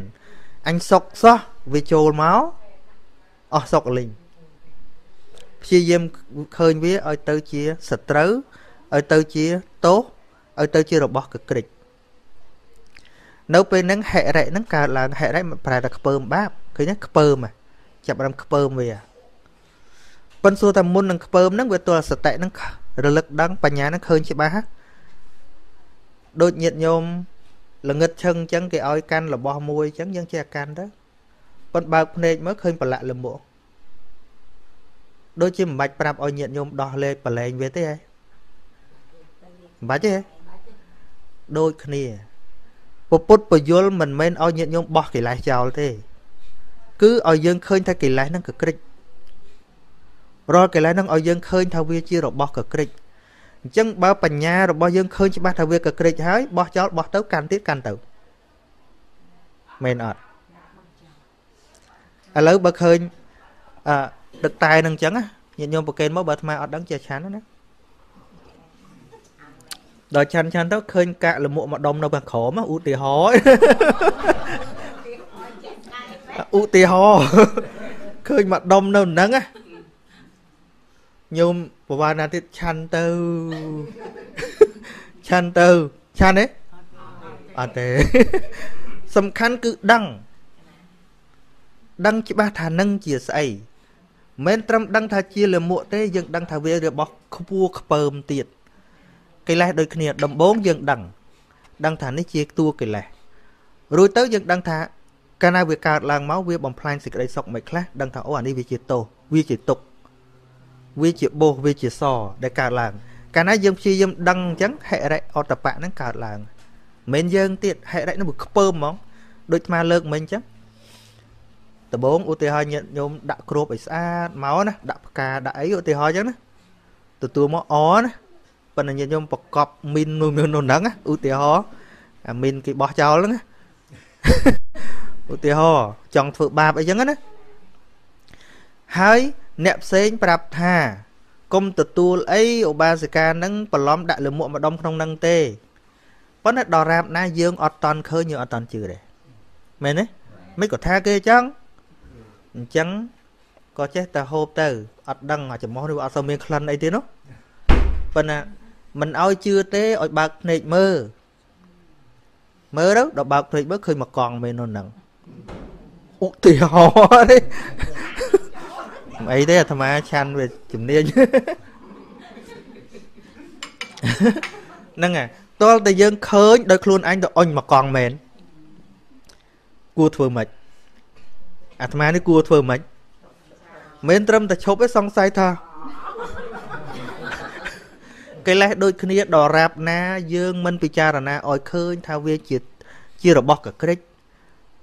អញសុកសោះវាចូលមកអស់សុកលីងព្យាយាមឃើញវាឲ្យទៅជាសត្រូវឲ្យទៅជាទោសឲ្យទៅជារបស់កក្រិចនៅពេលហ្នឹងហិរិហ្នឹងកើតឡើងហិរិប្រែតែខ្ពើមបាប ឃើញទេខ្ពើមចាប់ដើមខ្ពើមវាប៉ុន្តែសួរតែមុននឹងខ្ពើមហ្នឹងវាទល់សតិហ្នឹងរលឹកដឹងបញ្ញាហ្នឹងឃើញច្បាស់ដូចញាតញោមល្ងឹតឈឹងអញ្ចឹងគេឲ្យកាន់របស់មួយអញ្ចឹងយើងចេះកាន់ទៅប៉ុន្តែបើកភ្នែកមើលឃើញប្រឡាក់លមុខដូចជាមិនបាច់ប្រាប់ឲ្យញាតញោមដោះលេខប្រឡែងវាទេហ៎មិនបាច់ទេដូចគ្នាពពុទ្ធពយលមិនមែនឲ្យញាតញោមបោះកិលេសចោលទេ គឺឲ្យយើងឃើញថាកិលេសហ្នឹងកក្រិចរាល់កិលេសហ្នឹងឲ្យយើងឃើញថាវាជារបស់កក្រិចអញ្ចឹងបើបញ្ញារបស់យើងឃើញច្បាស់ថាវាកក្រិចហើយបោះចោលបោះទៅកាន់ទៀតកាន់ទៅមែនអត់ឥឡូវបើឃើញអឺដឹកតែនឹងអញ្ចឹងណាញាតិញោមប្រកេនមកបើអាត្មាអត់ដឹងជាឆានណាដល់ឆាន់ឆាន់ទៅឃើញកាក់លមុខមកដុំនៅខាងក្រោមឧទាហរណ៍ ឧទាហរណ៍ឃើញមកដុំនៅហ្នឹងណាញោមប្រវត្តិណាទៀតឆាន់ទៅឆាន់ទៅឆាន់ទេអត់ទេសំខាន់គឺដឹងដឹងច្បាស់ថានឹងជាស្អីមិនត្រឹមដឹងថាជាលមួកទេយើងដឹងថាវារបស់ខ្ពស់ខ្ពើមទៀតកិលេសដូចគ្នា ដំបូងយើងដឹង ដឹងថានេះជាតួកិលេសរួចទៅយើងដឹងថា កាលណាវាកើតឡើងមកវាបំផ្លាញសេចក្តីសុខមិនខ្លះដឹងថាអូអានេះវាជាទោសវាជាទុក្ខវាជាបោសវាជាសដែលកើតឡើង កាលណាយើងព្យាយាមដឹងអញ្ចឹងហិរិអតបៈហ្នឹងកើតឡើងមិនយើងទៀតហិរិហ្នឹងវាខ្ពើមហ្មងដូចអាលើកមិញអញ្ចឹងដំបងឧទាហរណ៍ញាតិញោមដាក់គ្របឲ្យស្អាតមកណាដាក់ផ្កាដាក់អីឧទាហរណ៍អញ្ចឹងណាទទួលមកអណាប៉ុន្តែញាតិញោមប្រកបមីននោះនោះហ្នឹងឧទាហរណ៍អាមីនគេបោះចោលហ្នឹង ឧទាហរណ៍ចង់ធ្វើបាបអីចឹងណាហើយអ្នកផ្សេងប្រាប់ថាកុំទទួលអីឧបាសិកានឹងបន្លំដាក់លមុខម្ដុំក្នុងនឹងទេប៉ុន្តែដល់រាបណាយើងអត់តន់ឃើញយើងអត់តន់ជឿទេមែនទេមិនក៏ថាគេចឹងអញ្ចឹងក៏ចេះតែហូបទៅអត់ដឹងអាចំោះនេះអត់សូវមានក្លិនអីទេនោះប៉ុន្តែមិនឲ្យជឿទេឲ្យបើកភ្នែកមើលមើលទៅដល់បើកភ្នែកមើលឃើញមកកង់មែននោះហ្នឹង ឧទាហរណ៍ទេអីទេអាត្មាឆាន់វាជំនាញហ្នឹងហ่ะតលតែយើងឃើញដោយខ្លួនឯងទៅអុញមកកង់មែនគួរធ្វើម៉េចអាត្មានេះគួរធ្វើម៉េចមិនត្រឹមតែឈប់ទេសង្ស័យថាកិលេសដូចគ្នាដរាបណា យើងមិនពិចារណាឲ្យឃើញថាវាជាជារបស់កក្រិច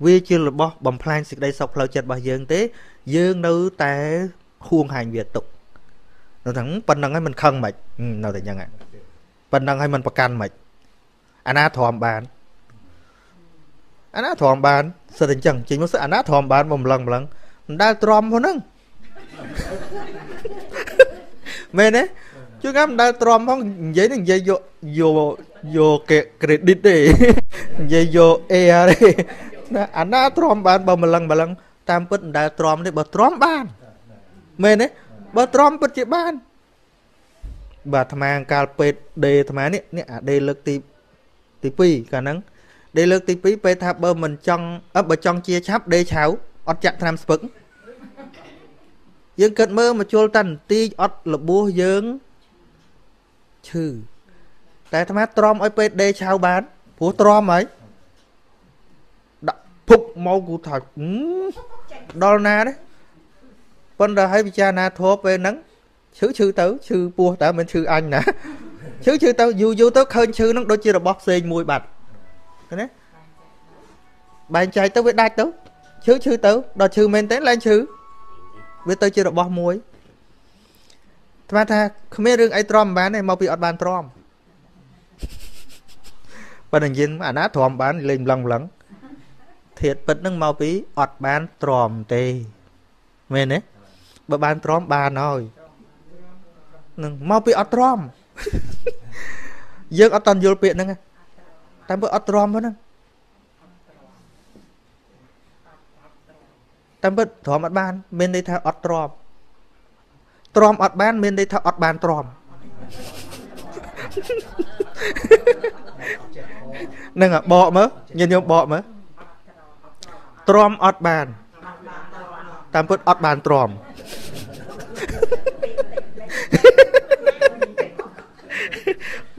វាជារបស់បំផ្លាញសេចក្តីសុខផ្លូវចិត្តរបស់យើងទេ យើងនៅតែហួងហាញវាទុកនៅទាំងប៉ុណ្្នឹងហើយមិនខឹងមិននៅតែយ៉ាងហ្នឹងប៉ុណ្្នឹងហើយមិនប្រកាន់មិនអាណាទ្រាំបានអាណាទ្រាំបានសិតតែអញ្ចឹងចេញមកសិអាណាទ្រាំបានបំឡឹងម្លឹងមិនដែលទ្រាំផងហ្នឹងមែនទេជួយកាមិនដែលទ្រាំផងនិយាយនិយាយយកយកយក credit ទេនិយាយយក air ទេ ណាអាណាទ្រាំបានបើម្លឹងម្លឹងតាមពិតមិនដែលទ្រាំទេបើទ្រាំបានមែនទេបើទ្រាំពិតជាបានបាទអាត្មាកាលពេទ្យដេអាត្មានេះនេះអាដេលើកទីទី2កាលហ្នឹងដេលើកទី2ពេលថាបើមិនចង់អើបើចង់ជាឆាប់ដេឆៅអត់ចាក់ថ្នាំស្ពឹកយើងគិតមើលមកជុលតាន់ទីអត់លបួសយើងឈឺតែអាត្មាទ្រាំឲ្យពេទ្យដេឆៅបានព្រោះទ្រាំហើយដាក់ ភុកមកគូថាដល់ណាទេប៉ុន្តែឲ្យពិចារណាធัวពេលហ្នឹងឈឺឈឺទៅឈឺពោះតើមិនឈឺអញណាឈឺឈឺទៅយូរយូរទៅឃើញឈឺហ្នឹងដូចជារបស់ផ្សេងមួយបាត់ឃើញទេបែងចែកទៅវាដាច់ទៅឈឺឈឺទៅដល់ឈឺមែនទេឡើងឈឺវាទៅជារបស់មួយថ្មថាគ្មានរឿងអីទ្រាំបានទេមកពីអត់បានទ្រាំប៉ុន្តែនិយាយអាណាទ្រាំបានលេងម្លឹងម្លឹង ធាតពិតនឹងមកពីអត់បានទ្រាំទេមែនទេបើបានទ្រាំបានហើយនឹងមកពីអត់ទ្រាំយើងអត់តន់យល់ពាក្យហ្នឹងតែបើអត់ទ្រាំហ្នឹងតែពិតទ្រាំអត់បាន មានន័យថាអត់ទ្រាំទ្រាំអត់បាន មានន័យថាអត់បានទ្រាំនឹងបកមើលញញោមបកមើល ទ្រាំអត់បានតាមពិតអត់បានទ្រាំ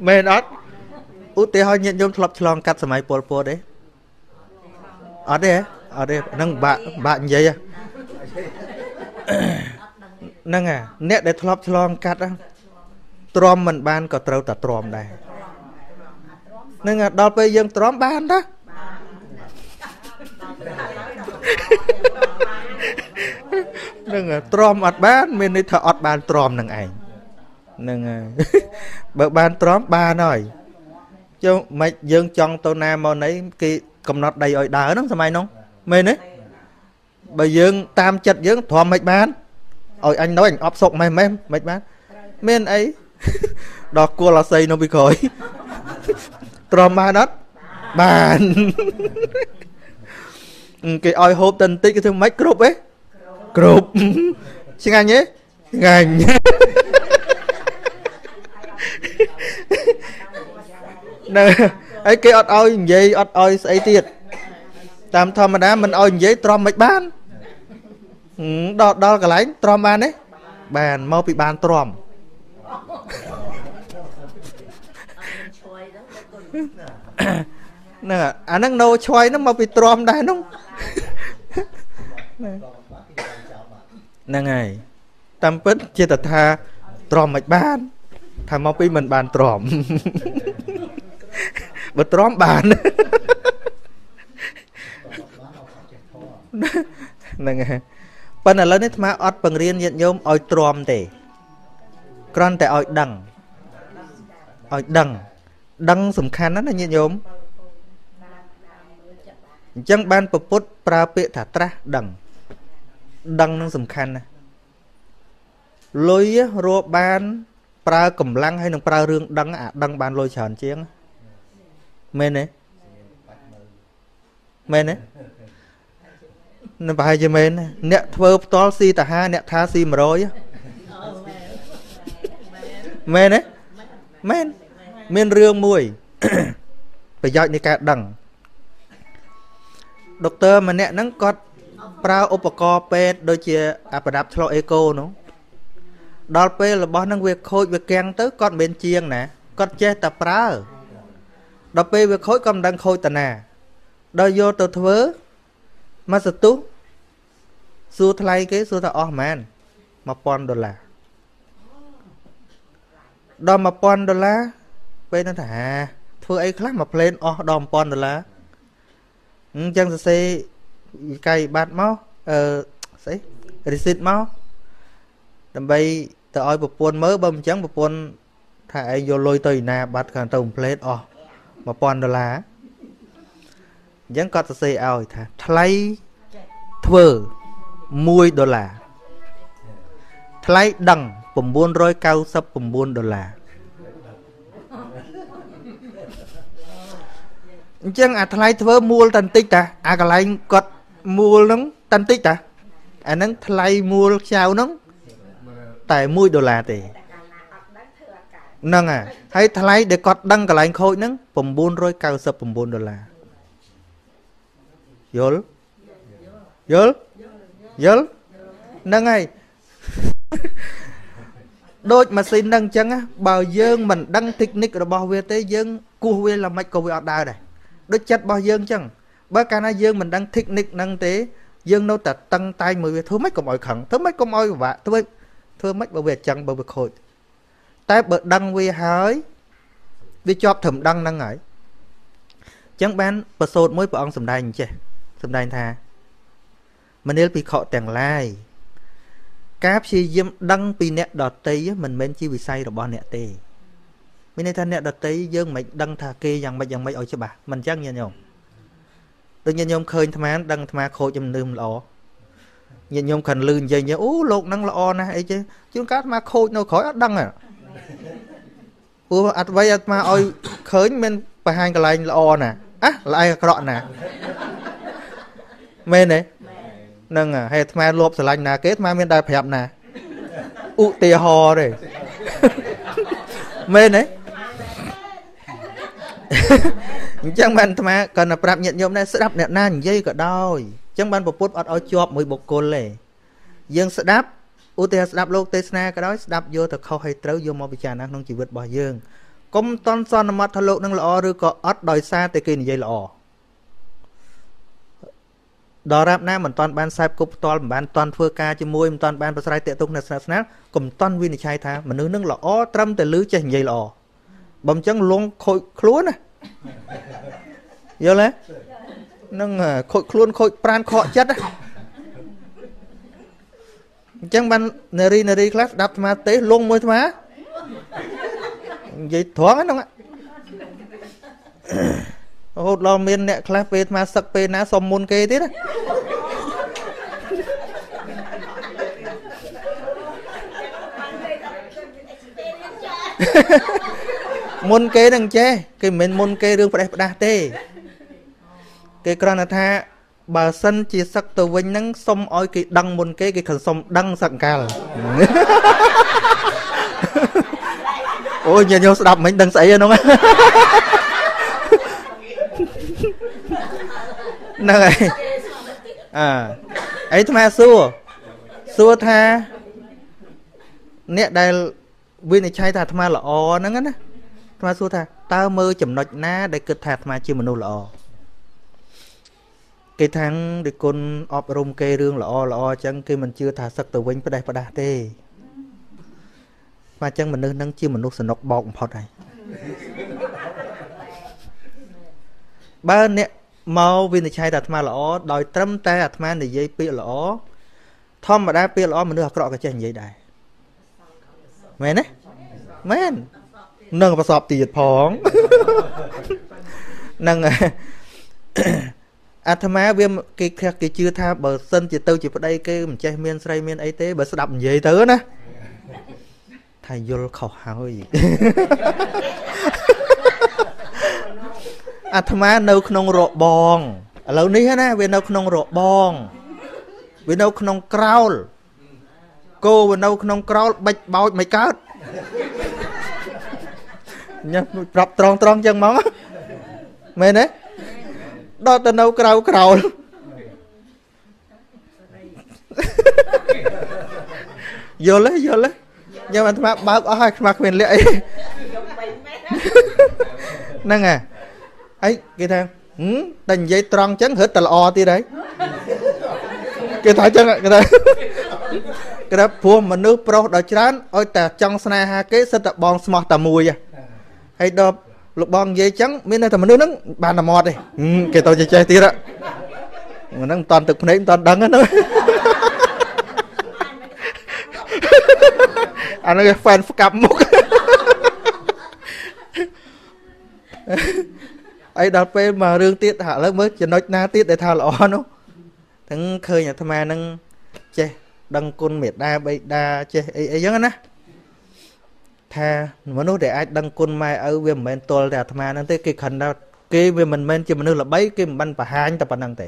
មែនអត់ឧទាហរណ៍ញាតិញោមធ្លាប់ឆ្លងកាត់សម័យពលពតទេអត់ទេអត់ទេហ្នឹងបាក់បាក់និយាយហ្នឹងហ่ะអ្នកដែលធ្លាប់ឆ្លងកាត់ទ្រាំមិនបានក៏ត្រូវតែទ្រាំដែរហ្នឹងដល់ពេលយើងទ្រាំបានតាហ្នឹងទ្រាំអត់បាន មានន័យថាអត់បានទ្រាំនឹងឯងហ្នឹងហើយបើបានទ្រាំបានហើយចុះមិនយើងចង់ទៅណាមកណីគេកំណត់ដីឲ្យដើរហ្នឹងសម័យនោះមែនទេបើយើងតាមចិត្តយើងទ្រាំមិនបានឲ្យអញនៅអញអប់សុកម៉េះម៉េះមិនបានមានអីដល់គល់អស័យនៅពីក្រោយទ្រាំបានអត់បាន គេឲ្យហូបតិនតិចគេធ្វើម៉េចគ្រប់ទេគ្រប់ឆ្ងាញ់ទេឆ្ងាញ់នៅហើយគេអត់ឲ្យនិយាយអត់ឲ្យស្អីទៀតតាមធម្មតាមិនឲ្យនិយាយទ្រាំមិនបានដល់ដល់កន្លែងទ្រាំបានទេបានមកពីបានទ្រាំហ្នឹងអាហ្នឹង no ឆ្វៃហ្នឹងមកពីទ្រាំដែរហ្នឹង ហ្នឹងហើយតាមពិតជាតថាទ្រាំមិនបានថាមកពីមិនបានទ្រាំបើទ្រាំបានហ្នឹងហើយប៉ុន្តែឥឡូវនេះអាត្មាអត់បង្រៀនញាតិញោមឲ្យទ្រាំទេគ្រាន់តែឲ្យដឹងឲ្យដឹងដឹងសំខាន់ណាស់ណាញាតិញោម អញ្ចឹងបានពពុទ្ធប្រើពាក្យថាត្រាស់ដឹងដឹងនឹងសំខាន់ណាស់លុយរកបាន ប្រើកម្លាំងហើយនឹងប្រើរឿងដឹងអាដឹងបានលុយច្រើនជាងមែនទេមែនទេនឹងប្រហែលជាមែនអ្នកធ្វើផ្ទាល់ស៊ីតាហាអ្នកថាស៊ី100មែនទេមែនមានរឿងមួយ ប្រយោជន៍នៃការដឹង ដុកទ័រម្នាក់ហ្នឹងគាត់ប្រើឧបករណ៍ពេទ្យដូចជាអាប្រដាប់ឆ្លុះអេកូនោះដល់ពេលរបស់ហ្នឹងវាខូចវាកាំងទៅគាត់មិនមែនជាងណាគាត់ចេះតែប្រើដល់ពេលវាខូចក៏មិនដឹងខូចតាណាដល់យកទៅធ្វើមកសតុះសួរថ្លៃគេសួរថាអស់ប៉ុន្មាន1000ដុល្លារដល់1000ដុល្លារពេលហ្នឹងថាធ្វើអីខ្លះមួយផ្លេនអស់ដល់1000ដុល្លារ អញ្ចឹងសរសេរវិក័យប័ត្រមកអឺស្អី receipt មកដើម្បីទៅឲ្យប្រពន្ធមើលបើមិនអញ្ចឹងប្រពន្ធថាឯងយកលុយទៅឯណាបាត់ខាងទៅផ្លេតអស់1000ដុល្លារអញ្ចឹងគាត់សរសេរឲ្យថាថ្លៃធ្វើ1ដុល្លារថ្លៃដឹង999ដុល្លារ អញ្ចឹងអាថ្លៃធ្វើមូលតន្តិចតាអាកន្លែងគាត់មូលហ្នឹងតន្តិចតាអាហ្នឹងថ្លៃមូលខ្ចៅហ្នឹងតែ1ដុល្លារទេហ្នឹងហើយហើយថ្លៃដែលគាត់ដឹងកន្លែងខូចហ្នឹង999ដុល្លារយល់យល់យល់ហ្នឹងហើយដូចម៉ាស៊ីនហ្នឹងអញ្ចឹងបើយើងមិនដឹង technique របស់វាទេយើងគោះវាល្មិចក៏វាអត់ដើរដែរ ដូចចិត្តរបស់យើងអញ្ចឹងបើកាលណាយើងមិនដឹង technique ហ្នឹងទេយើងនៅតែតឹងតែងមួយវាធ្វើម៉េចកុំឲ្យខឹងធ្វើម៉េចកុំឲ្យពិបាកធ្វើធ្វើម៉េចបើវាអញ្ចឹងបើវាខូចតែបើដឹងវាហើយវាជាប់ត្រឹមដឹងហ្នឹងហើយអញ្ចឹងបានប្រសូតមួយព្រះអង្គសម្ដែងអញ្ចេះសម្ដែងថាមនាលពិខុទាំងឡាយការព្យាយាមដឹងពីអ្នកដតីមិនមែនជាវិស័យរបស់អ្នកទេ មានន័យថាអ្នកដតីយើងមិនដឹងថាគេយ៉ាងម៉េចយ៉ាងម៉េចឲ្យច្បាស់មិនអញ្ចឹងញាតិញោមដូចញាតិញោមឃើញអាត្មាដឹងអាត្មាខូចជំនឿមិនល្អញាតិញោមខាន់លឺនិយាយអូលោកហ្នឹងល្អណាស់អីចេះជួនកាលអាត្មាខូចនៅក្រោយអត់ដឹងព្រោះអត់វ័យអាត្មាឲ្យឃើញមានបង្ហាញកន្លែងល្អណាអះល្អអាក្រក់ណាមែនទេហ្នឹងហើយអាត្មាលបស្រឡាញ់ណាគេអាត្មាមានតែប្រាប់ណាឧទាហរណ៍ទេមែនទេ អញ្ចឹងបានអាត្មាគាត់ទៅប្រាប់ញាតិញោមដែរស្ដាប់អ្នកណានិយាយក៏ដោយអញ្ចឹងបានពពុទ្ធអត់ឲ្យជាប់មួយបុគ្គលទេយើងស្ដាប់ឧទាហរណ៍ស្ដាប់លោកទេសនាក៏ដោយស្ដាប់យកទៅខុសឲ្យត្រូវយកមកពិចារណាក្នុងជីវិតរបស់យើងកុំតន់សន្មត់ថាលោកនឹងល្អឬក៏អត់ដោយសារតែគេនិយាយល្អដល់រាប់ណាមិនតាន់បានសែបគប់ផ្ទាល់មិនបានតាន់ធ្វើការជាមួយមិនតាន់បានប្រស្រ័យតាក់ទងនៅស្និទ្ធស្នាលកុំតាន់វិនិច្ឆ័យថាមនុស្សនឹងល្អត្រឹមតែលឺចេះនិយាយល្អបើមិនចឹងលងខូចខ្លួនណា យល់ទេនឹងខូចខ្លួនខូចប្រានខកចិត្តអញ្ចឹងបាននារីនារីខ្លះស្ដាប់អាត្មាទេលងមួយអាត្មានិយាយត្រង់ហ្នឹងរហូតដល់មានអ្នកខ្លះពេលអាត្មាសឹកពេលណាសុំមុនគេទៀតណាហេហេ មុនគេនឹងចេះគេមិនមែនមុនគេរឿងផ្ដេសផ្ដាស់ទេ គេគ្រាន់តែថាបើសិនជាសឹកទៅវិញហ្នឹងសុំឲ្យគេដឹងមុនគេគេខំសុំដឹងសង្កលអូយញាតិញោមស្ដាប់មិញដឹងស្អីហ្នឹងហ្នឹងហើយអើអីអាត្មាសួរសួរថាអ្នកដែលវិនិច្ឆ័យថាអាត្មាល្អហ្នឹងណា អាត្មាសួរថាតើមើលចំណុចណា ដែលគិតថាអាត្មាជាមនុស្សល្អគេថាងដូចគុណអប់រំគេរឿងល្អល្អអញ្ចឹងគេមិនជឿថាសឹកទៅវិញផ្ដេសផ្ដាស់ទេបាទអញ្ចឹងមនុស្សនឹងជាមនុស្សសនុកបោកបំផុតហើយបើអ្នកមកវិនិច្ឆ័យថាអាត្មាល្អដោយត្រឹមតែអាត្មានិយាយពាក្យល្អធម្មតាពាក្យល្អមនុស្សអាក្រក់ក៏ចេះនិយាយដែរមែនទេមែន នឹងប្រសពទៀតផងនឹងអាត្មាវាគេគេជឿថាបើសិនជាទៅជាប្តីគេមិនចេះមានស្រីមានអីទេបើស្ដាប់និយាយទៅណាថាយល់ខុសហើយអាត្មានៅក្នុងរបងឥឡូវនេះណាវានៅក្នុងរបងវានៅក្នុងក្រោលគោវានៅក្នុងក្រោលបិចបោចមិនកើត ញ៉ាំប្រាប់ត្រង់ត្រង់ចឹងហ្មងមែនទេដល់ទៅនៅក្រៅក្រោលយល់ទេយល់ទេញ៉ាំអាត្មាបើកអស់ហើយខ្មាស់គ្មានលាក់អីហ្នឹងហ่ะអីគេថាហឹមតែនិយាយត្រង់ចឹងរឹតតែល្អទៀតហើយគេថាចឹងគេថាគេថាព្រោះមនុស្សប្រុសដល់ច្រើនឲ្យតែចង់ស្នេហាគេសិតតែបងស្មោះតែមួយហើ យដល់លោកបងនិយាយចឹងមានតែមនុស្សហ្នឹងបានតែមាត់ទេគេទៅចេះទៀតហ្នឹងមិនតាន់ទឹកភ្នែកមិនតាន់ដឹងហ្នឹងអានោះគេហ្វេនស្កាប់មុខអីដល់ពេលមករឿងទៀតថាឥឡូវមើលចំណុចណាទៀតដែលថាល្អនោះទាំងឃើញអាត្មានឹងចេះដឹងគុណមេដាបៃតាចេះអីអីចឹងណា ថាមនុស្សដែលអាចដឹងគុណម៉ែឪវាមិនមែនទល់តែអាត្មាហ្នឹងទេគេខិនថាគេវាមិនមែនជាមនុស្សល្បីគេមិនបានបង្ហាញតែប៉ុណ្្នឹងទេ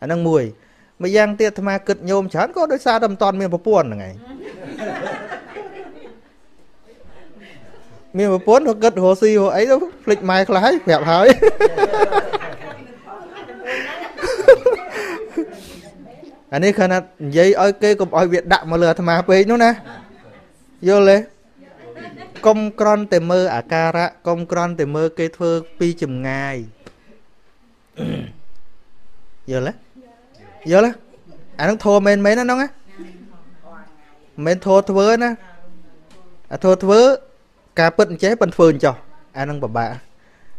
អាហ្នឹងមួយម្យ៉ាងទៀតអាត្មាគិតញោមច្រើនក៏ដោយសារតែមិនតាន់មានប្រពន្ធហ្នឹងឯងមានប្រពន្ធក៏គិតរស់ស៊ីរស់អីទៅភ្លេចម៉ែខ្លះហើយប្រាប់ហើយអានេះខណៈនិយាយឲ្យគេកុំឲ្យវាដាក់មកលើអាត្មាពេកនោះណាយល់ទេ កុំក្រន់តែមើលអាការៈកុំក្រន់តែមើលគេធ្វើពីចម្ងាយយល់ទេយល់ទេអានឹងធោមែនមែនណាហ្នឹងណាមែនធោធ្វើណាអាធោធ្វើ ការពិតអញ្ចេះប៉ិនធ្វើអញ្ចោះអានឹងពិបាក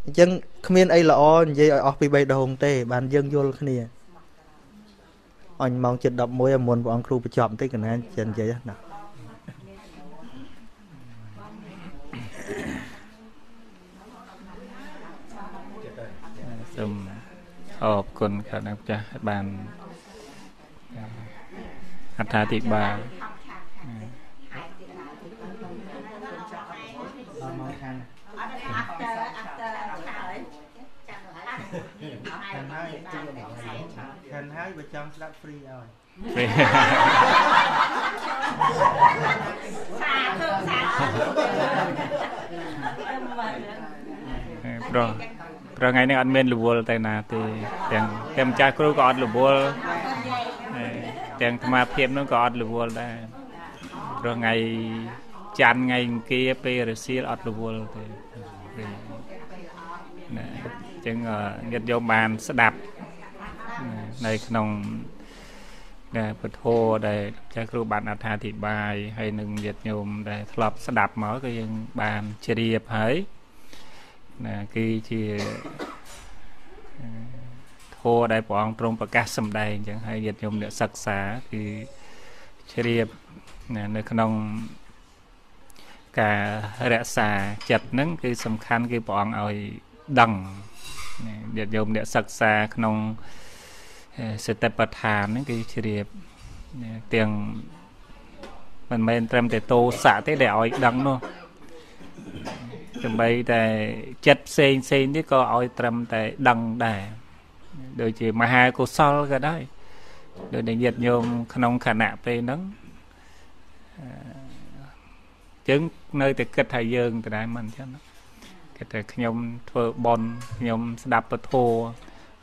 អញ្ចឹងគ្មានអីល្អនិយាយឲ្យអស់ពី3ដងទេ បានយើងយល់គ្នាអញម៉ោង7:11មុនព្រះអង្គគ្រូបញ្ចប់បន្តិចកណាចឹងនិយាយណា អរគុណគណៈម្ចាស់បានអត្ថាធិប្បាយខានហើយបើចង់ស្ដាប់ free ឲ្យសាធុសាធុប្រុស ព្រោះថ្ងៃនេះអត់មានរវល់ទៅណាទេទាំងទាំងម្ចាស់គ្រូក៏អត់រវល់ទាំងអាត្មាភាពនោះក៏អត់រវល់ដែរព្រោះថ្ងៃច័ន្ទថ្ងៃអង្គារពេលរសៀលអត់រវល់ទេណាអញ្ចឹងញាតិយោមបានស្ដាប់នៅក្នុងដែលពធដែលចាស់គ្រូបានអត្ថាធិប្បាយហើយនឹងញាតិញោមដែលធ្លាប់ស្ដាប់មកក៏យើងបានជ្រាបហើយ ណាគឺជាធម៌ដែលព្រះអង្គទ្រង់ប្រកាសសម្ដែងអញ្ចឹងហើយញាតិញោមអ្នកសិក្សាគឺជ្រាបនៅក្នុងការរក្សាចិត្តហ្នឹងគឺសំខាន់គឺព្រះអង្គឲ្យដឹងញាតិញោមអ្នកសិក្សាក្នុងសតិប្បដ្ឋានហ្នឹងគឺជ្រាបទាំងមិនមែនត្រឹមតែតោសៈទេដែលឲ្យដឹងនោះ ដើម្បីតែចិត្តផ្សេងផ្សេងនេះក៏ឲ្យត្រឹមតែដឹងដែរដូចជាមហាកុសលក៏ដែរដោយដែលញាតិញោមក្នុងខណៈពេលហ្នឹងអឺចឹងនៅតែគិតថាយើងដដែលមិនអញ្ចឹងណាគិតថាខ្ញុំធ្វើបន់ខ្ញុំស្ដាប់ពធ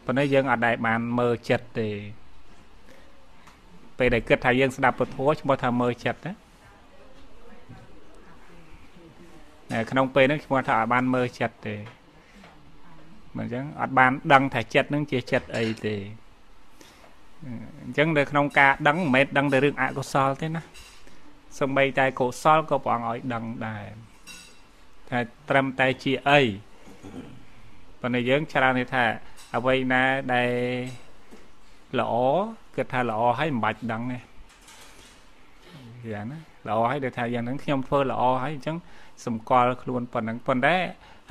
ប៉ុន្តែយើងអត់ដែលបានមើលចិត្តទេពេលដែលគិតថាយើងស្ដាប់ពធឈ្មោះថាមើលចិត្តណា ក្នុងពេលហ្នឹងឈ្មោះថាអត់បានមើលចិត្តទេមិនអញ្ចឹងអត់បានដឹងថាចិត្តហ្នឹងជាចិត្តអីទេអញ្ចឹងនៅក្នុងការដឹងមិនមែនដឹងតែរឿងអកុសលទេណាសំបីតែកុសលក៏ព្រះអង្គឲ្យដឹងដែរថាត្រឹមតែជាអីប៉ុន្តែយើងច្រើនទេថាអ្វីណាដែលល្អគិតថាល្អហើយមិនបាច់ដឹងទេយ៉ាងណាល្អហើយដែលថាយ៉ាងហ្នឹងខ្ញុំធ្វើល្អហើយអញ្ចឹង សម្គាល់ខ្លួនប៉ុណ្ណឹងប៉ុន្តែ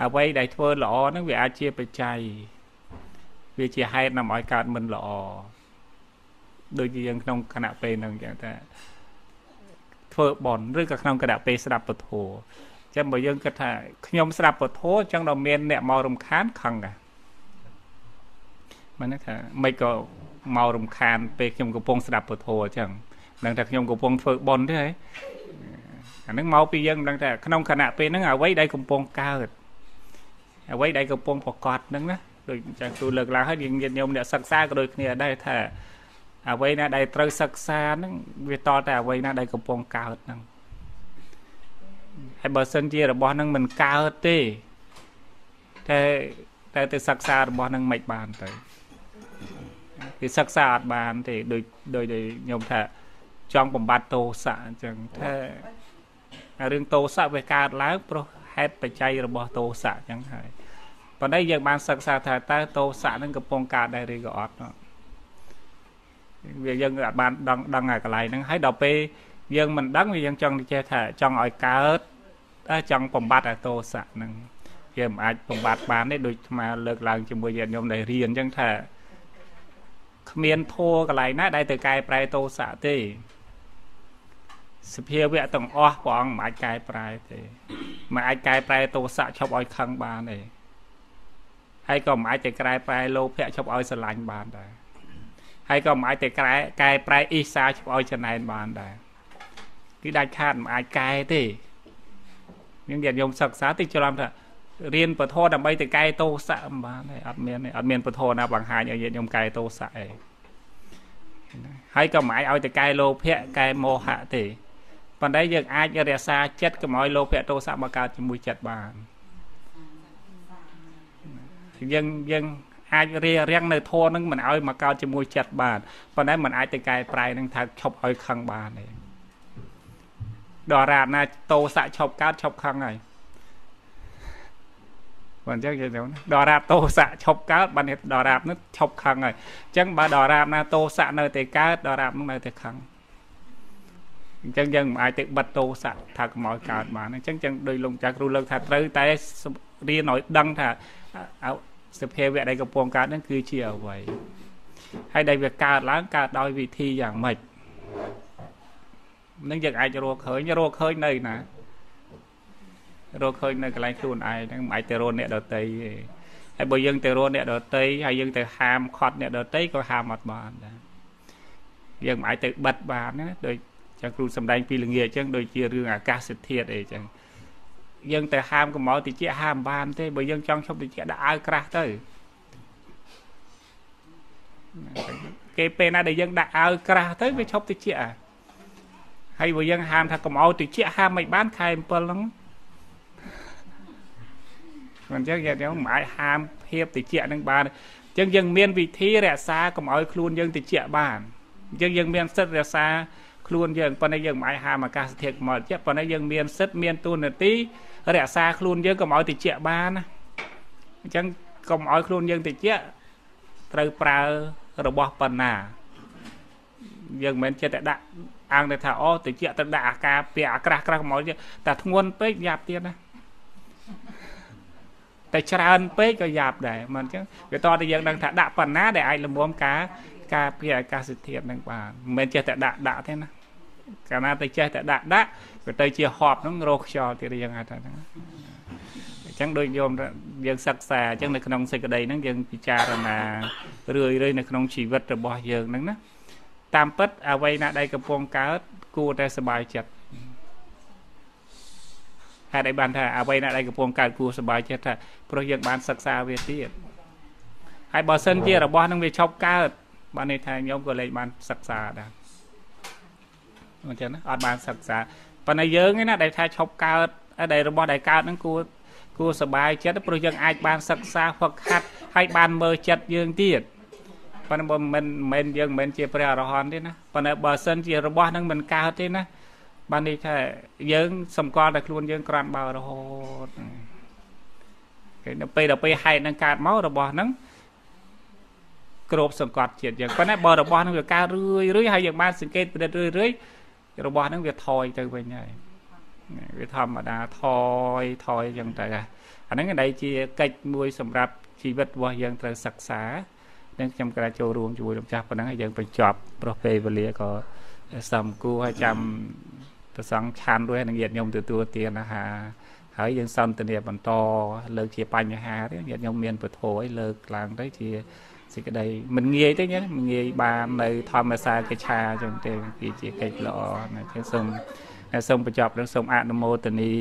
អ្វីដែលធ្វើល្អហ្នឹងវាអាចជាបច្ច័យវាជាហេតុនាំឲ្យកើតមិនល្អដូចជាយើងក្នុងគណៈពេលហ្នឹងចឹងថាធ្វើបន់ឬក៏ក្នុងគណៈពេលស្ដាប់ពធចឹងបើយើងគិតថាខ្ញុំស្ដាប់ពធចឹងដល់មានអ្នកមករំខានខឹងដែរមិនថាមិនក៏មករំខានពេលខ្ញុំកំពុងស្ដាប់ពធអញ្ចឹងនឹងថាខ្ញុំកំពុងធ្វើបន់ទេហ៎ អានឹងមកពីយើងមិនដឹងថាក្នុងគណៈពេលហ្នឹងអ្វីដែលកំពុងកើតអ្វីដែលកំពុងប្រកាសហ្នឹងណាដូចចាស់គ្រូលើកឡើងហើយយើងញាតិញោមអ្នកសិក្សាក៏ដូចគ្នាដែរថាអ្វីណាដែលត្រូវសិក្សាហ្នឹងវាតតែអ្វីណាដែលកំពុងកើតហ្នឹងហើយបើសិនជារបស់ហ្នឹងមិនកើតទេតែតែទៅសិក្សារបស់ហ្នឹងមិនបានទៅគឺសិក្សាអត់បានទេដូចដូចខ្ញុំថាចង់បំបត្តិទោសៈអញ្ចឹងថា រឿងទោសៈវាកើតឡើងព្រោះហេតុបច្ច័យរបស់ទោសៈអញ្ចឹងហើយប៉ុន្តែយើងបានសិក្សាថាតើទោសៈនឹងកំពុងកើតដែរឬក៏អត់វាយើងអាចបានដឹងដឹងអាកន្លែងហ្នឹងហើយដល់ពេលយើងមិនដឹងវាយើងចង់ចេះថាចង់ឲ្យកើតចង់បំបត្តិអាទោសៈហ្នឹងវាមិនអាចបំបត្តិបានទេដូចស្មាលើកឡើងជាមួយញាតិញោមដែលរៀនអញ្ចឹងថាគ្មានធัวកន្លែងណាដែលទៅកែប្រែទោសៈទេ សភាវៈទាំងអស់ព្រះអង្គមិនអាចកែប្រែទេមិនអាចកែប្រែទោសៈឈប់ឲ្យខឹងបានទេហើយក៏មិនអាចទៅកែប្រែលោភៈឈប់ឲ្យស្រឡាញ់បានដែរហើយក៏មិនអាចទៅកែកែប្រែអ៊ីសាឈប់ឲ្យចំណែនបានដែរគឺដាច់ខាតមិនអាចកែទេយើងញាតិញោមសិក្សាតិចច្រឡំថារៀនពធដើម្បីទៅកែទោសៈមិនបានទេអត់មានទេអត់មានពធណាបង្ហាញឲ្យញាតិញោមកែទោសៈទេហើយក៏មិនអាចឲ្យទៅកែលោភៈកែមោហៈទេ ប៉ុន្តែយើងអាចរក្សាចិត្តកុំឲ្យលោភៈទោសៈមកកើតជាមួយចិត្តបានយើងយើងអាចរៀបរៀងនៅធម៌នឹងមិនឲ្យមកកើតជាមួយចិត្តបានប៉ុន្តែមិនអាចទៅកែប្រែនឹងថាឈប់ឲ្យខឹងបានទេដល់រាបណាតោសៈឈប់កើតឈប់ខឹងហើយបើអញ្ចឹងយើងដល់រាបតោសៈឈប់កើតបានដល់រាបនោះឈប់ខឹងហើយអញ្ចឹងបើដល់រាបណាតោសៈនៅតែកើតដល់រាបនោះនៅតែខឹង អញ្ចឹងយើងមិនអាចទៅបិទតោសៈថាកុំឲ្យកើតបានអញ្ចឹងចឹងដោយលោកចាស់គ្រូលើកថាត្រូវតែរៀនឲ្យដឹងថាសភាវៈដែលកំពុងកើតហ្នឹងគឺជាអ្វីហើយដែលវាកើតឡើងកើតដោយវិធីយ៉ាងម៉េចនឹងយើងអាចរកឃើញរកឃើញនៅណារកឃើញនៅកន្លែងខ្លួនឯងហ្នឹងមិនអាចទៅរកអ្នកដតីទេហើយបើយើងទៅរកអ្នកដតីហើយយើងទៅហាមខត់អ្នកដតីក៏ហាមអត់បានដែរយើងមិនអាចទៅបិទបានណាដូច ចឹងគ្រូសំដែងពីល្ងាចអញ្ចឹងដូចជារឿងអាកាសធាតុអីចឹងយើងទៅហាមកុំឲ្យតិចហាមបានទេបើយើងចង់ឈប់តិចដាក់អាវក្រាស់ទៅគេពេលណាដែលយើងដាក់អាវក្រាស់ទៅវាឈប់តិចហើយបើយើងហាមថាកុំឲ្យតិចហាមមិនបានខែ7ហ្នឹងមិនចឹងយើងមិនអាចហាមភាពតិចនឹងបានអញ្ចឹងយើងមានវិធីរក្សាកុំឲ្យខ្លួនយើងតិចបានអញ្ចឹងយើងមានសិទ្ធិរក្សា ខ្លួនយើងប៉ុន្តែយើងមិនអាចហាមអាកាសធាតុមកតិចប៉ុន្តែយើងមានសិទ្ធិមានទូនាទីរក្សាខ្លួនយើងកុំឲ្យតិចបានណាអញ្ចឹងកុំឲ្យខ្លួនយើងតិចត្រូវប្រើរបស់ប៉ុណ្ណាយើងមិនមែនចិត្តតែដាក់អាងទៅថាអូតិចទៅដាក់អាការពារអាក្រាស់ក្រាស់កុំឲ្យតែធ្ងន់ពេកយ៉ាប់ទៀតណាតែច្រើនពេកក៏យ៉ាប់ដែរមិនអញ្ចឹងវាតតែយើងដឹងថាដាក់ប៉ុណ្ណាដែលអាចលំមការការពារអាកាសធាតុនឹងបានមិនមែនចេះតែដាក់ដាក់ទេណា កាលណាទៅចេះតែដាក់ដាក់វាទៅជាហប់ហ្នឹងរកខ្យល់ទៀតយើងហៅថាហ្នឹងចឹងដូចយោមយើងសិក្សាអញ្ចឹងនៅក្នុងសេចក្តីហ្នឹងយើងពិចារណារឿយរឿយនៅក្នុងជីវិតរបស់យើងហ្នឹងណាតាមពិតអ្វីណាដែលកំពុងកើតគួរតែសប្បាយចិត្តហេតុអីបានថាអ្វីណាដែលកំពុងកើតគួរសប្បាយចិត្តថាព្រោះយើងបានសិក្សាវាទៀតហើយបើសិនជារបស់នឹងវាឈប់កើតបានន័យថាញោមក៏លែងបានសិក្សាដែរ អញ្ចឹងណាអត់បានសិក្សាប៉ុន្តែយើងឯណាដែលថាឈប់កើតដែលរបស់ដែលកើតហ្នឹងគួរគួរសប្បាយចិត្តព្រោះយើងអាចបានសិក្សាហ្វឹកហាត់ហើយបានមើលចិត្តយើងទៀតប៉ុន្តែមិនមិនមិនយើងមិនជាព្រះអរហន្តទេណាប៉ុន្តែបើសិនជារបស់ហ្នឹងមិនកើតទេណាបានន័យថាយើងសម្គាល់តែខ្លួនយើងក្រាន់បើរហូតគេដល់ពេលដល់ពេលហេតុនឹងកើតមករបស់ហ្នឹងគ្របសង្កត់ជាតិយើងប៉ុន្តែបើរបស់ហ្នឹងវាកើតរឿយរឿយហើយយើងបានសង្កេតពិនិត្យរឿយរឿយ របស់ហ្នឹងវាថយទៅវិញហើយវាធម្មតាថយថយអញ្ចឹងទៅអាហ្នឹងដែលជាកិច្ចមួយសម្រាប់ជីវិតរបស់យើងត្រូវសិក្សានឹងខ្ញុំក្រាចូលរួមជាមួយលោកចាស់ប៉ុណ្ណឹងហើយយើងបញ្ចប់ប្រភេទវេលាក៏សំគួរឲ្យចាំប្រសងឆានរួចនឹងញាតិញោមទទួលទានអាហារហើយយើងសន្ទនាបន្តលើកជាបញ្ហាទេញាតិញោមមានពធឲ្យលើកឡើងទៅជា សេចក្តីមិនងាយទេញ៉ាមិនងាយបាននៅធម្មសាកិច្ឆាអញ្ចឹងទេគឺជាកិច្ចល្អណាចឹងសូមសូមបញ្ចប់នឹងសូមអនុមោទនី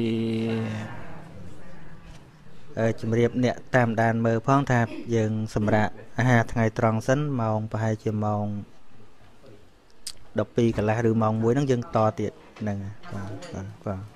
អឺជំរាបអ្នកតាមដានមើលផងថាយើងសម្រាប់អាហារថ្ងៃត្រង់សិនម៉ោងប្រហែលជាម៉ោង12កន្លះឬម៉ោង1ហ្នឹងយើងតទៀតហ្នឹងបាទបាទបាទ